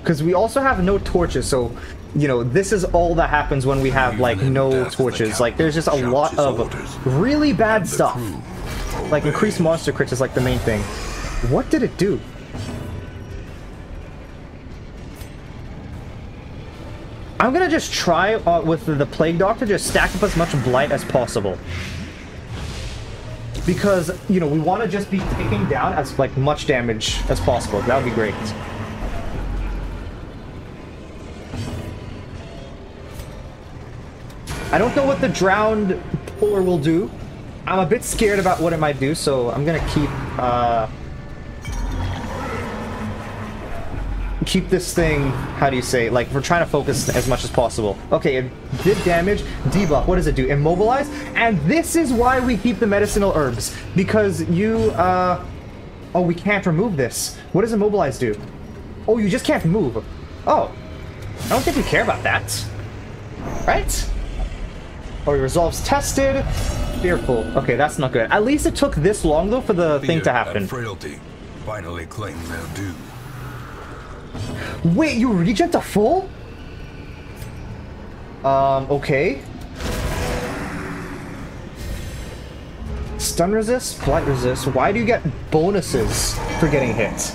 Because we also have no torches, so, you know, this is all that happens when we have, like, no torches. Like, there's just a lot of really bad stuff. Like, increased monster crits is, like, the main thing. What did it do? I'm gonna just try uh, with the Plague Doctor, just stack up as much Blight as possible. Because, you know, we want to just be taking down as, like, much damage as possible. That would be great. I don't know what the Drowned Puller will do. I'm a bit scared about what it might do, so I'm gonna keep, uh... keep this thing, how do you say, like, we're trying to focus as much as possible. Okay, it did damage, debuff, what does it do? Immobilize? And this is why we keep the medicinal herbs, because you, uh, oh, we can't remove this. What does immobilize do? Oh, you just can't move. Oh, I don't think we care about that. Right? Oh, resolves tested. Fearful. Okay, that's not good. At least it took this long, though, for the Fear thing to happen. frailty finally claim their due. Wait, you regen to full? Um, okay. Stun resist, blight resist. Why do you get bonuses for getting hit?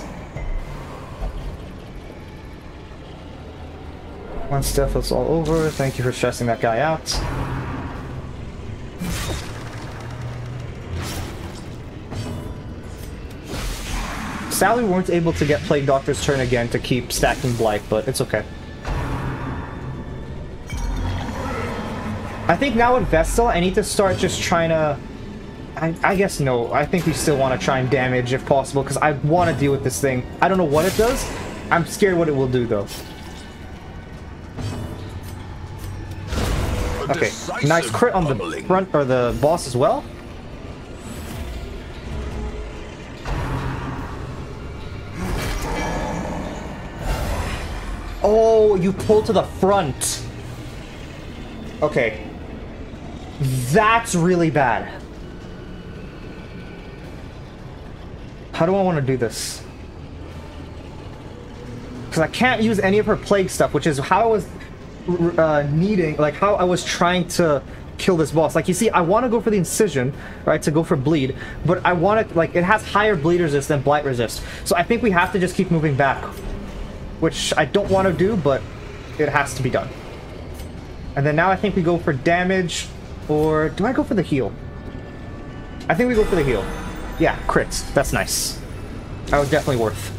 Once death is all over, thank you for stressing that guy out. Sadly, we weren't able to get Plague Doctor's turn again to keep stacking Blight, but it's okay. I think now with Vestal, I need to start just trying to... I, I guess no. I think we still want to try and damage if possible, because I want to deal with this thing. I don't know what it does. I'm scared what it will do, though. Okay, nice crit on the front, or the boss as well. You pull to the front. Okay. That's really bad. How do I want to do this? Because I can't use any of her plague stuff, which is how I was uh, needing, like how I was trying to kill this boss. Like you see, I want to go for the incision, right, to go for bleed, but I want it, like, it has higher bleed resist than blight resist. So I think we have to just keep moving back which I don't want to do, but it has to be done. And then now I think we go for damage, or do I go for the heal? I think we go for the heal. Yeah, crits. That's nice. That was definitely worth.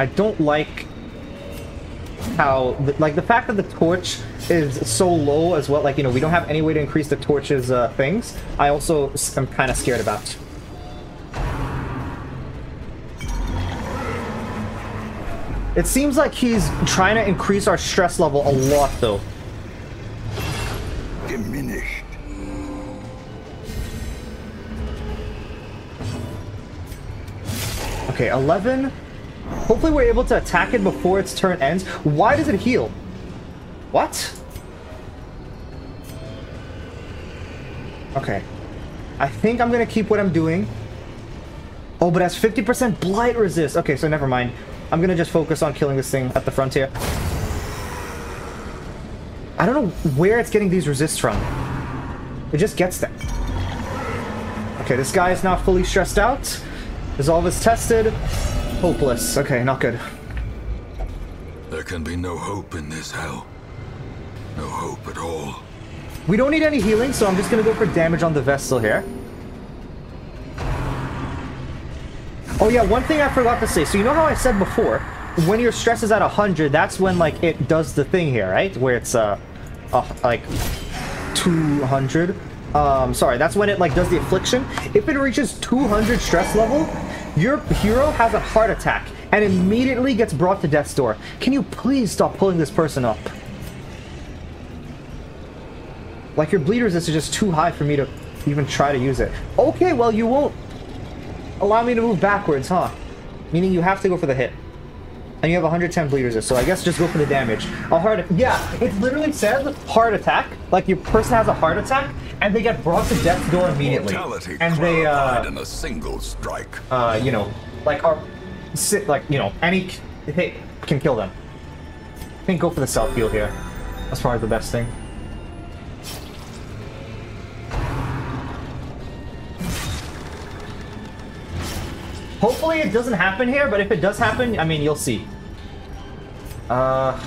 I don't like how, like, the fact that the torch is so low as well. Like, you know, we don't have any way to increase the torch's uh, things. I also am kind of scared about. It seems like he's trying to increase our stress level a lot, though. Diminished. Okay, 11. Hopefully we're able to attack it before its turn ends. Why does it heal? What? Okay. I think I'm gonna keep what I'm doing. Oh, but has 50% blight resist. Okay, so never mind. I'm gonna just focus on killing this thing at the frontier. I don't know where it's getting these resists from. It just gets them. Okay, this guy is now fully stressed out. Resolve is tested. Hopeless. Okay, not good. There can be no hope in this hell. No hope at all. We don't need any healing, so I'm just gonna go for damage on the Vestal here. Oh yeah, one thing I forgot to say. So you know how I said before, when your stress is at 100, that's when like it does the thing here, right? Where it's uh, uh like 200. Um, sorry, that's when it like does the affliction. If it reaches 200 stress level, your hero has a heart attack and immediately gets brought to death's door. Can you please stop pulling this person up? Like your bleed resist is just too high for me to even try to use it. Okay, well you won't allow me to move backwards, huh? Meaning you have to go for the hit. And you have 110 bleed resist, so I guess just go for the damage. A heart yeah, it literally says heart attack. Like your person has a heart attack, and they get brought to death's door immediately. Mortality and they uh in a single strike. uh you know, like are sit like, you know, any hit can kill them. I think go for the self heal here. That's probably the best thing. Hopefully it doesn't happen here, but if it does happen, I mean, you'll see. Uh,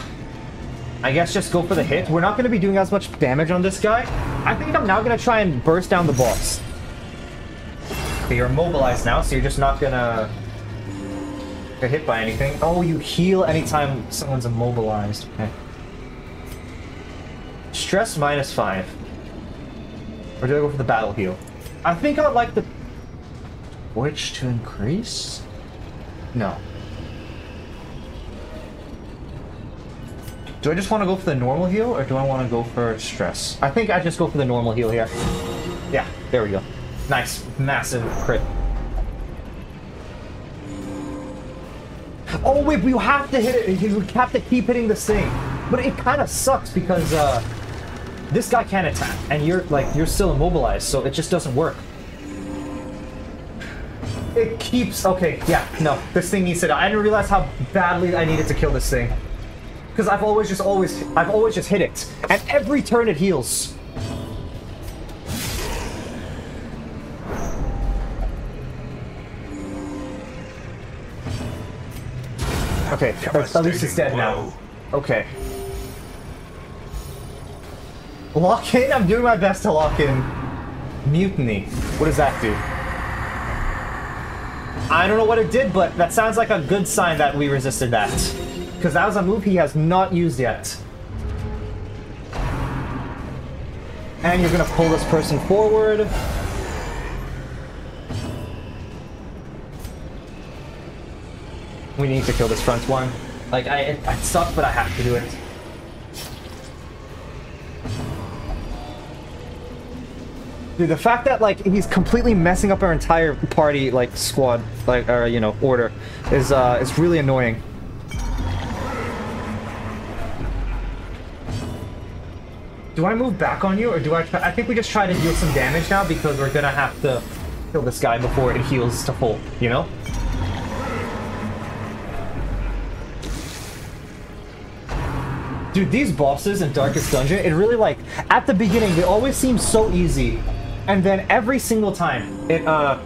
I guess just go for the hit. We're not going to be doing as much damage on this guy. I think I'm now going to try and burst down the boss. Okay, you're immobilized now, so you're just not going to get hit by anything. Oh, you heal anytime someone's immobilized. Okay. Stress minus five. Or do I go for the battle heal? I think I'd like the which to increase? No. Do I just want to go for the normal heal, or do I want to go for stress? I think I just go for the normal heal here. Yeah, there we go. Nice, massive crit. Oh wait, we have to hit it. We have to keep hitting this thing. But it kind of sucks because uh, this guy can't attack, and you're like you're still immobilized, so it just doesn't work. It keeps... Okay, yeah, no. This thing needs to die. I didn't realize how badly I needed to kill this thing. Because I've always just always... I've always just hit it. And every turn it heals. Okay, at least it's dead now. Okay. Lock in? I'm doing my best to lock in. Mutiny. What does that do? I don't know what it did, but that sounds like a good sign that we resisted that. Because that was a move he has not used yet. And you're gonna pull this person forward. We need to kill this front one. Like, I, it, it sucks, but I have to do it. Dude, the fact that like he's completely messing up our entire party like squad like or you know order is uh is really annoying. Do I move back on you or do I I think we just try to deal some damage now because we're gonna have to kill this guy before it heals to full, you know? Dude, these bosses in Darkest Dungeon, it really like, at the beginning, they always seem so easy. And then every single time, it, uh,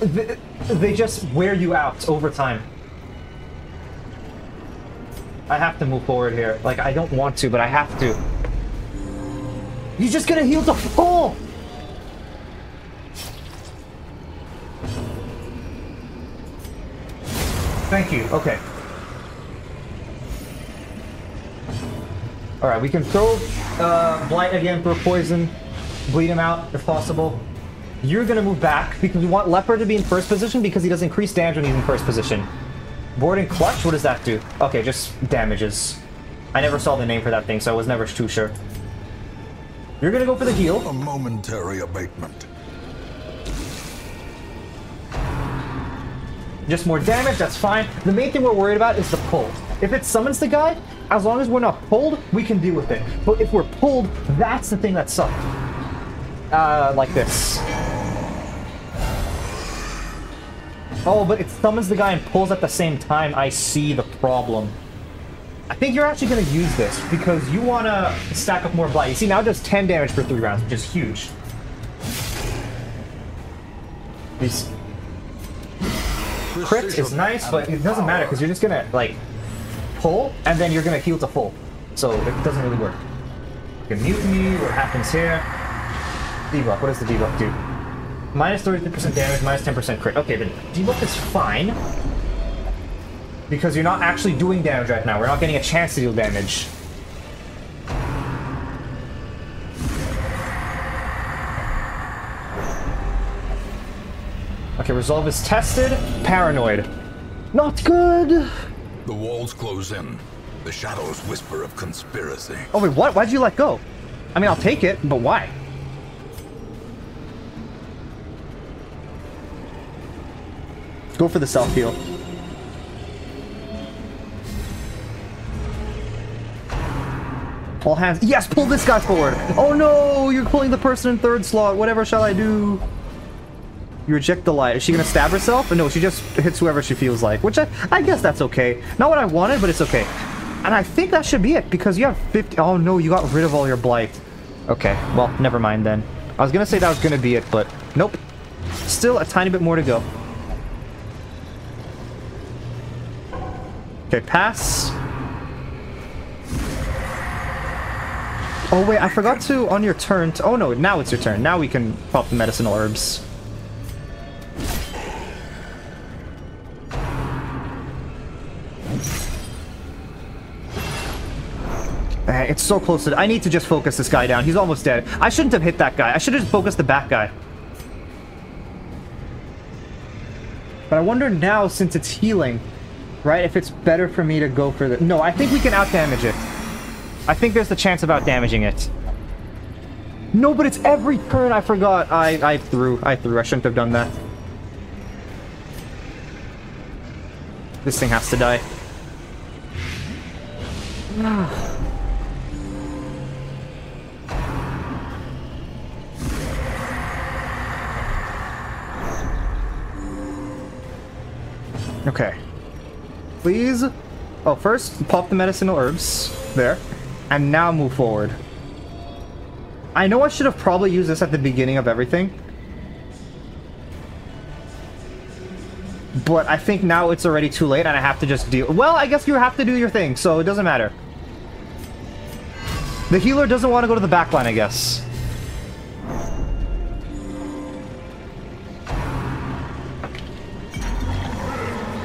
th they just wear you out over time. I have to move forward here. Like, I don't want to, but I have to. He's just gonna heal the full! Thank you. Okay. Alright, we can throw uh, Blight again, for Poison, bleed him out if possible. You're gonna move back because we want Leper to be in first position because he does increase damage when he's in first position. Boarding Clutch, what does that do? Okay, just damages. I never saw the name for that thing, so I was never too sure. You're gonna go for the heal. A momentary abatement. Just more damage, that's fine. The main thing we're worried about is the pull. If it summons the guy, as long as we're not pulled, we can deal with it. But if we're pulled, that's the thing that sucks. Uh, like this. Oh, but it summons the guy and pulls at the same time. I see the problem. I think you're actually going to use this because you want to stack up more blight. You see, now it does 10 damage for 3 rounds, which is huge. These crit is nice, but it doesn't matter because you're just going to, like, pull, and then you're going to heal to full. So it doesn't really work. Okay, mutiny, what happens here? Debuff, what does the debuff do? Minus 33% damage, minus 10% crit. Okay, the debuff is fine. Because you're not actually doing damage right now. We're not getting a chance to deal damage. Okay, resolve is tested. Paranoid. Not good! The walls close in. The shadows whisper of conspiracy. Oh wait, what? Why'd you let go? I mean, I'll take it, but why? Go for the self heal. All hands. Yes, pull this guy forward. Oh no, you're pulling the person in third slot. Whatever shall I do? You reject the light. Is she gonna stab herself? No, she just hits whoever she feels like. Which I, I guess that's okay. Not what I wanted, but it's okay. And I think that should be it, because you have 50... Oh no, you got rid of all your blight. Okay, well, never mind then. I was gonna say that was gonna be it, but nope. Still a tiny bit more to go. Okay, pass. Oh wait, I forgot to, on your turn, to, oh no, now it's your turn. Now we can pop the medicinal herbs. Eh, It's so close to... I need to just focus this guy down. He's almost dead. I shouldn't have hit that guy. I should have focused the back guy. But I wonder now, since it's healing, right, if it's better for me to go for the... No, I think we can out-damage it. I think there's the chance of out-damaging it. No, but it's every turn. I forgot. I, I threw. I threw. I shouldn't have done that. This thing has to die. Okay. Please. Oh, first, pop the medicinal herbs. There. And now move forward. I know I should have probably used this at the beginning of everything. But I think now it's already too late and I have to just deal- Well, I guess you have to do your thing, so it doesn't matter. The healer doesn't want to go to the back line, I guess.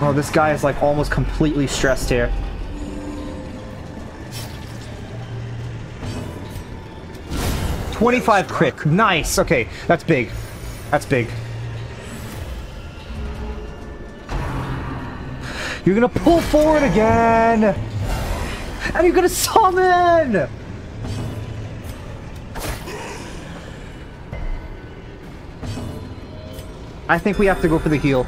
Oh, this guy is like almost completely stressed here. Twenty-five crit. Nice. Okay, that's big. That's big. You're gonna pull forward again, and you're gonna summon. I think we have to go for the heal.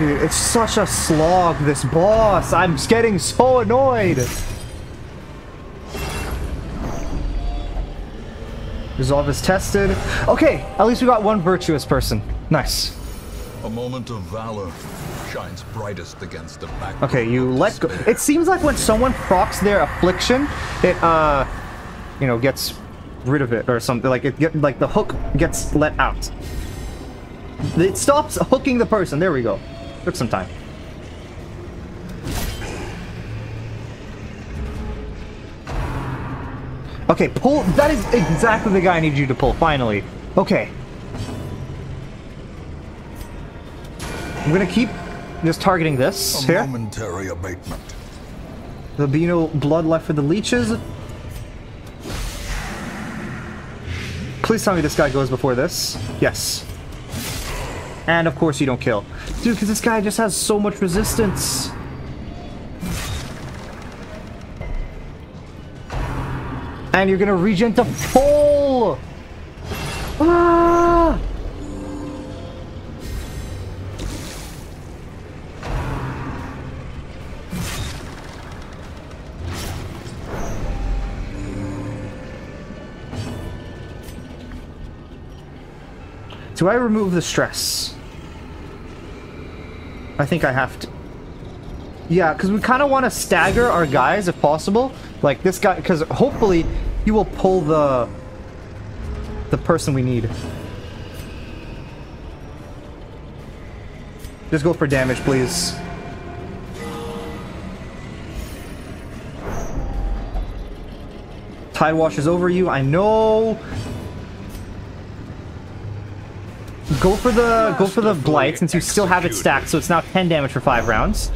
Dude, it's such a slog, this boss. I'm getting so annoyed. Resolve is tested. Okay, at least we got one virtuous person. Nice. A moment of valor shines brightest against the back. Okay, you let go. It seems like when someone procs their affliction, it, uh, you know, gets rid of it or something. Like, it get, like the hook gets let out. It stops hooking the person. There we go. Took some time. Okay, pull. That is exactly the guy I need you to pull, finally. Okay. I'm gonna keep just targeting this A here. momentary abatement. There'll be no blood left for the leeches. Please tell me this guy goes before this. Yes. And of course you don't kill. Dude, because this guy just has so much resistance. And you're gonna regen to full! Ah! Do I remove the stress? I think I have to. Yeah, because we kind of want to stagger our guys if possible. Like this guy, because hopefully he will pull the the person we need. Just go for damage, please. Tide washes over you. I know. Go for the go for the blight since you still have it stacked, so it's now 10 damage for five rounds.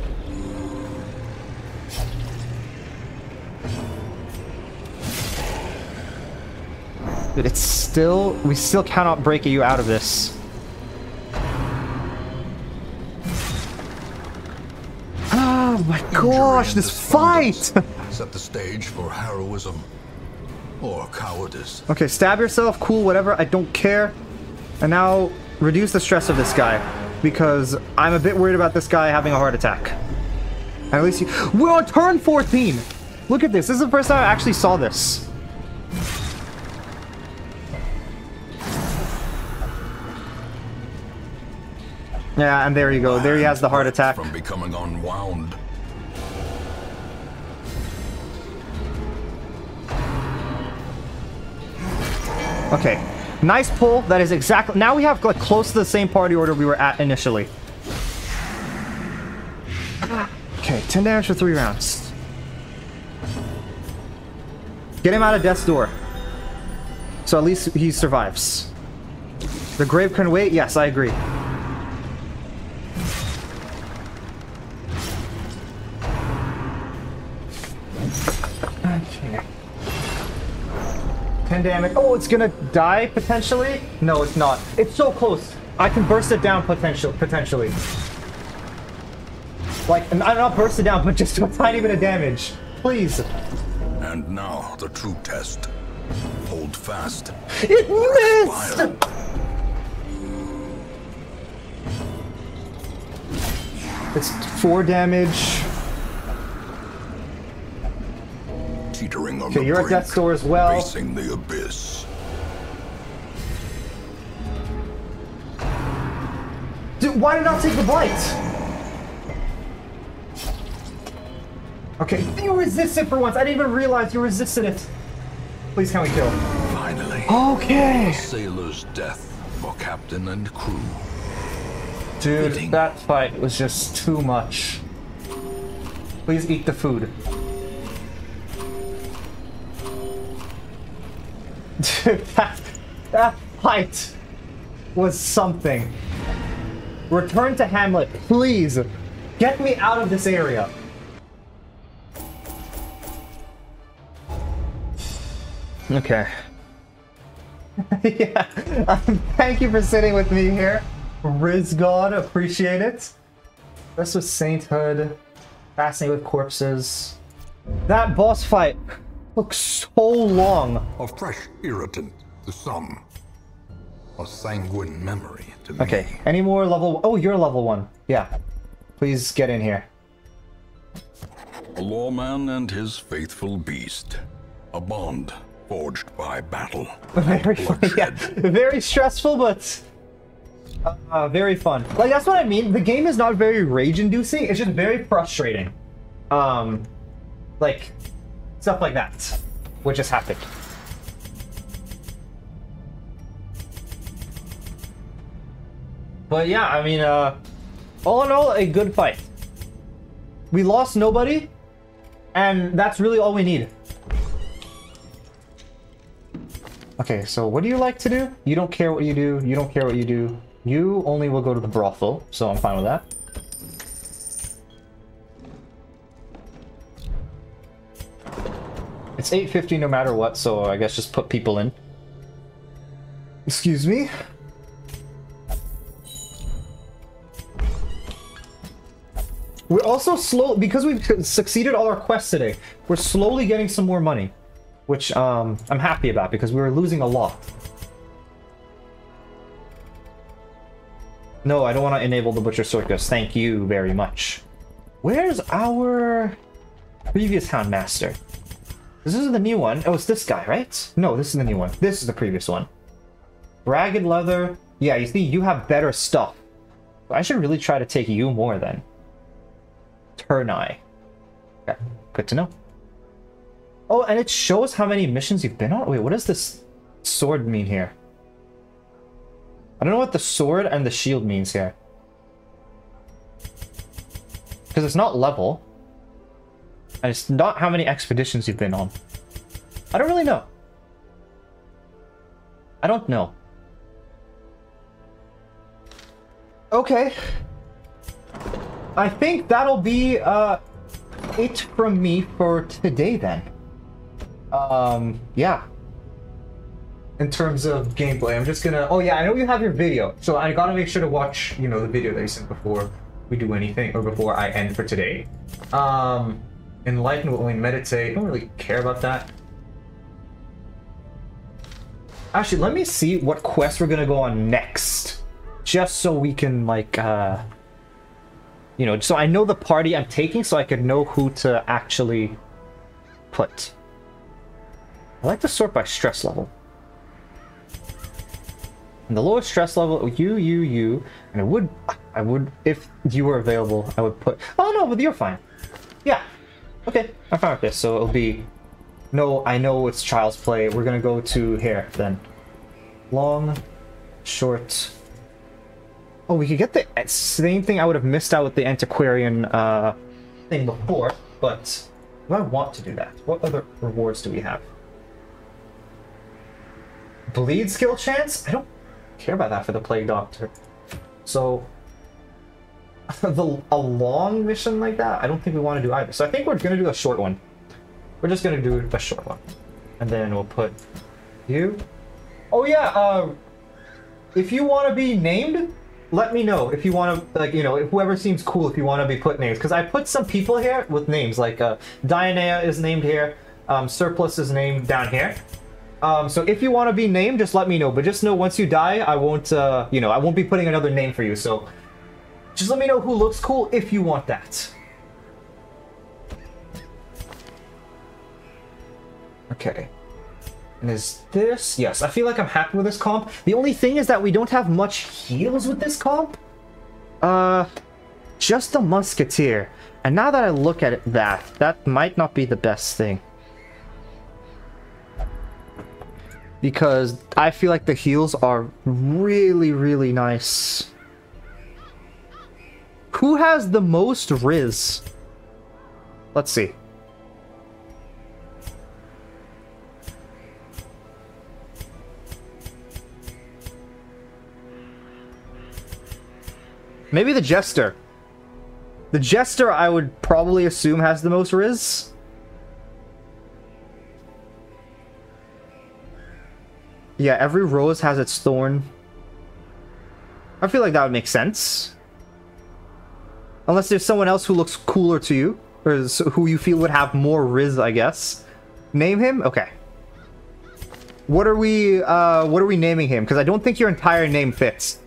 But it's still we still cannot break you out of this. Oh my gosh, this fight! set the stage for heroism or cowardice. Okay, stab yourself, cool, whatever, I don't care. And now reduce the stress of this guy because I'm a bit worried about this guy having a heart attack. And at least you, we're on turn 14. Look at this. This is the first time I actually saw this. Yeah, and there you go. There he has the heart attack. From becoming unwound. Okay. Nice pull. That is exactly... Now we have like close to the same party order we were at initially. Okay, 10 damage for three rounds. Get him out of death's door. So at least he survives. The grave can wait? Yes, I agree. 10 damage. Oh, it's gonna die potentially? No, it's not. It's so close. I can burst it down potential potentially. Like, I'm not burst it down, but just a tiny bit of damage. Please. And now the true test. Hold fast. It missed! Fire. It's four damage. On Okay, the you're at brink, death's door as well. Facing the abyss. Dude, why did I not take the bite? Okay, hmm. you resisted for once. I didn't even realize you resisted it. Please, can we kill? Finally. Okay. Sailor's death for captain and crew. Dude, Fitting. that fight was just too much. Please eat the food. that, that fight was something. Return to Hamlet, please. Get me out of this area. Okay. yeah. Um, thank you for sitting with me here. Riz God, appreciate it. Rest with Sainthood. Fascinating with corpses. That boss fight took so long. A fresh irritant to some. A sanguine memory to me. Okay, any more level? Oh, you're level one. Yeah. Please get in here. A lawman and his faithful beast. A bond forged by battle. Very, yeah, very stressful, but uh, very fun. Like that's what I mean. The game is not very rage-inducing. It's just very frustrating. Um, like stuff like that, which just happened. But yeah, I mean, uh, all in all, a good fight. We lost nobody, and that's really all we need. Okay, so what do you like to do? You don't care what you do. You don't care what you do. You only will go to the brothel, so I'm fine with that. It's 8.50 no matter what, so I guess just put people in. Excuse me? We're also slow, because we've succeeded all our quests today, we're slowly getting some more money. Which um, I'm happy about, because we were losing a lot. No, I don't want to enable the Butcher Circus. Thank you very much. Where's our previous Hound Master? This is the new one. Oh, it's this guy, right? No, this is the new one. This is the previous one. Ragged leather. Yeah, you see, you have better stuff. I should really try to take you more then. Turnai. Okay, good to know. Oh, and it shows how many missions you've been on? Wait, what does this sword mean here? I don't know what the sword and the shield means here. Because it's not level. And it's not how many expeditions you've been on. I don't really know. I don't know. Okay. I think that'll be uh it from me for today then. Um yeah. In terms of gameplay, I'm just gonna oh yeah, I know you have your video. So I gotta make sure to watch, you know, the video that you sent before we do anything or before I end for today. Um enlighten what we meditate. I don't really care about that. Actually, let me see what quest we're gonna go on next. Just so we can, like, uh... You know, so I know the party I'm taking so I can know who to actually put. I like to sort by stress level. And the lowest stress level, you, you, you, and I would, I would, if you were available, I would put, oh no, but you're fine. Yeah, okay, I'm fine with this, so it'll be no, I know it's child's play. We're gonna go to here then. Long, short. Oh, we could get the same thing I would have missed out with the antiquarian uh, thing before, but do I want to do that? What other rewards do we have? Bleed skill chance? I don't care about that for the plague doctor. So the a long mission like that, I don't think we want to do either. So I think we're gonna do a short one. We're just gonna do a short one. And then we'll put you. Oh yeah, uh, if you want to be named, let me know. If you want to, like, you know, whoever seems cool, if you want to be put names. Because I put some people here with names, like uh, Dianea is named here, um, Surplus is named down here. Um, so if you want to be named, just let me know. But just know once you die, I won't, uh, you know, I won't be putting another name for you. So just let me know who looks cool if you want that. Okay. And is this... Yes, I feel like I'm happy with this comp. The only thing is that we don't have much heals with this comp. Uh, just a musketeer. And now that I look at it, that, that might not be the best thing. Because I feel like the heals are really, really nice. Who has the most Rizz? Let's see. Maybe the Jester. The Jester, I would probably assume, has the most Rizz. Yeah, every rose has its thorn. I feel like that would make sense. Unless there's someone else who looks cooler to you. Or who you feel would have more Rizz, I guess. Name him? Okay. What are we, uh, what are we naming him? Because I don't think your entire name fits.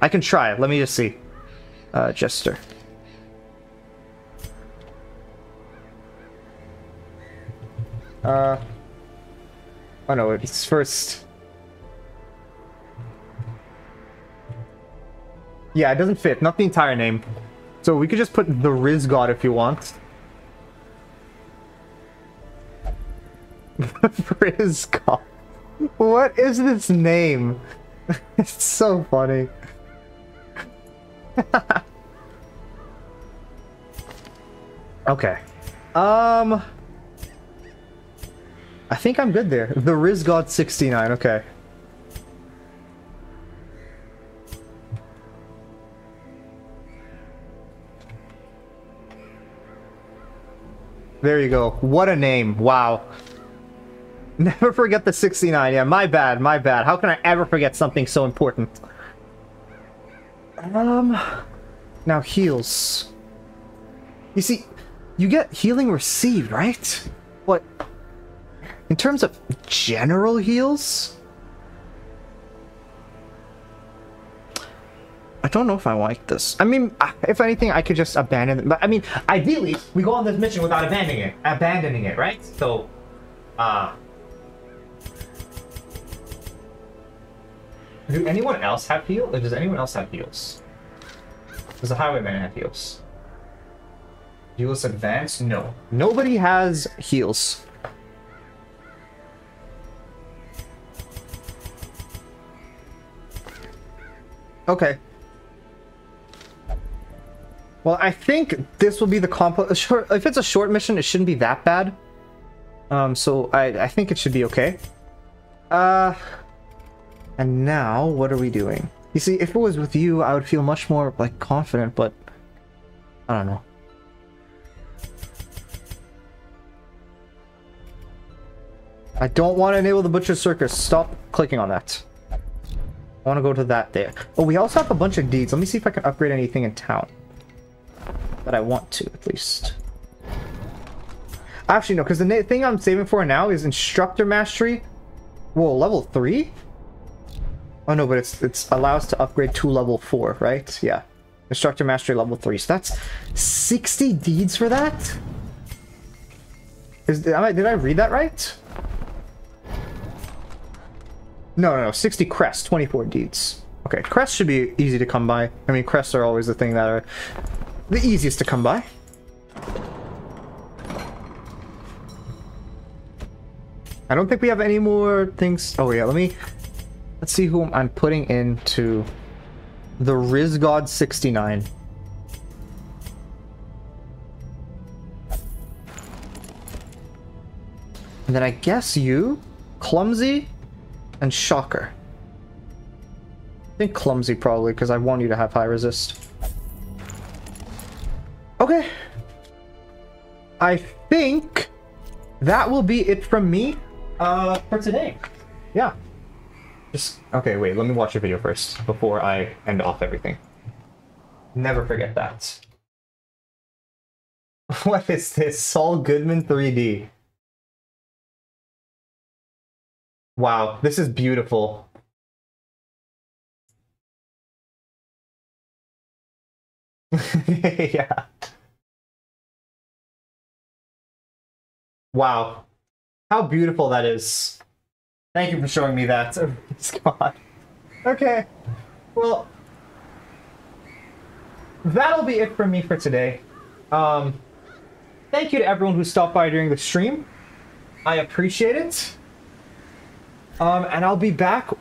I can try. Let me just see. Uh, Jester. Uh. Oh no, it's first. Yeah, it doesn't fit. Not the entire name. So we could just put the Riz God if you want. Riz God. What is this name? it's so funny. okay. Um... I think I'm good there. The Riz God 69, okay. There you go. What a name. Wow. Never forget the 69. Yeah, my bad, my bad. How can I ever forget something so important? Um, now heals. You see, you get healing received, right? What? in terms of general heals, I don't know if I like this. I mean, if anything, I could just abandon it. But I mean, ideally, we go on this mission without abandoning it, abandoning it, right? So, uh, Do anyone else have heals? Does anyone else have heals? Does the Highwayman have heals? Heals advanced? No. Nobody has heals. Okay. Well, I think this will be the comp. If it's a short mission, it shouldn't be that bad. Um, so I, I think it should be okay. Uh, and now what are we doing? You see, if it was with you, I would feel much more like confident, but I don't know. I don't want to enable the Butcher's Circus. Stop clicking on that. I want to go to that there. Oh, we also have a bunch of deeds. Let me see if I can upgrade anything in town. That I want to, at least. Actually, no, because the thing I'm saving for now is Instructor Mastery. Whoa, level 3? Oh no, but it's it's allows to upgrade to level 4, right? Yeah. Instructor Mastery level 3. So that's 60 deeds for that? Is, did I, did I read that right? No, no, no. 60 crests, 24 deeds. Okay, crests should be easy to come by. I mean, crests are always the thing that are the easiest to come by. I don't think we have any more things. Oh yeah, let me. Let's see who I'm putting into the Rizgod 69. And then I guess you, Clumsy, and Shocker. I think Clumsy probably, because I want you to have high resist. Okay. I think that will be it from me uh, for today. Yeah. Just, okay, wait, let me watch a video first before I end off everything. Never forget that. What is this? Saul Goodman 3D. Wow, this is beautiful. yeah. Wow. How beautiful that is. Thank you for showing me that. God. Okay. Well, that'll be it for me for today. Um, thank you to everyone who stopped by during the stream. I appreciate it. Um, and I'll be back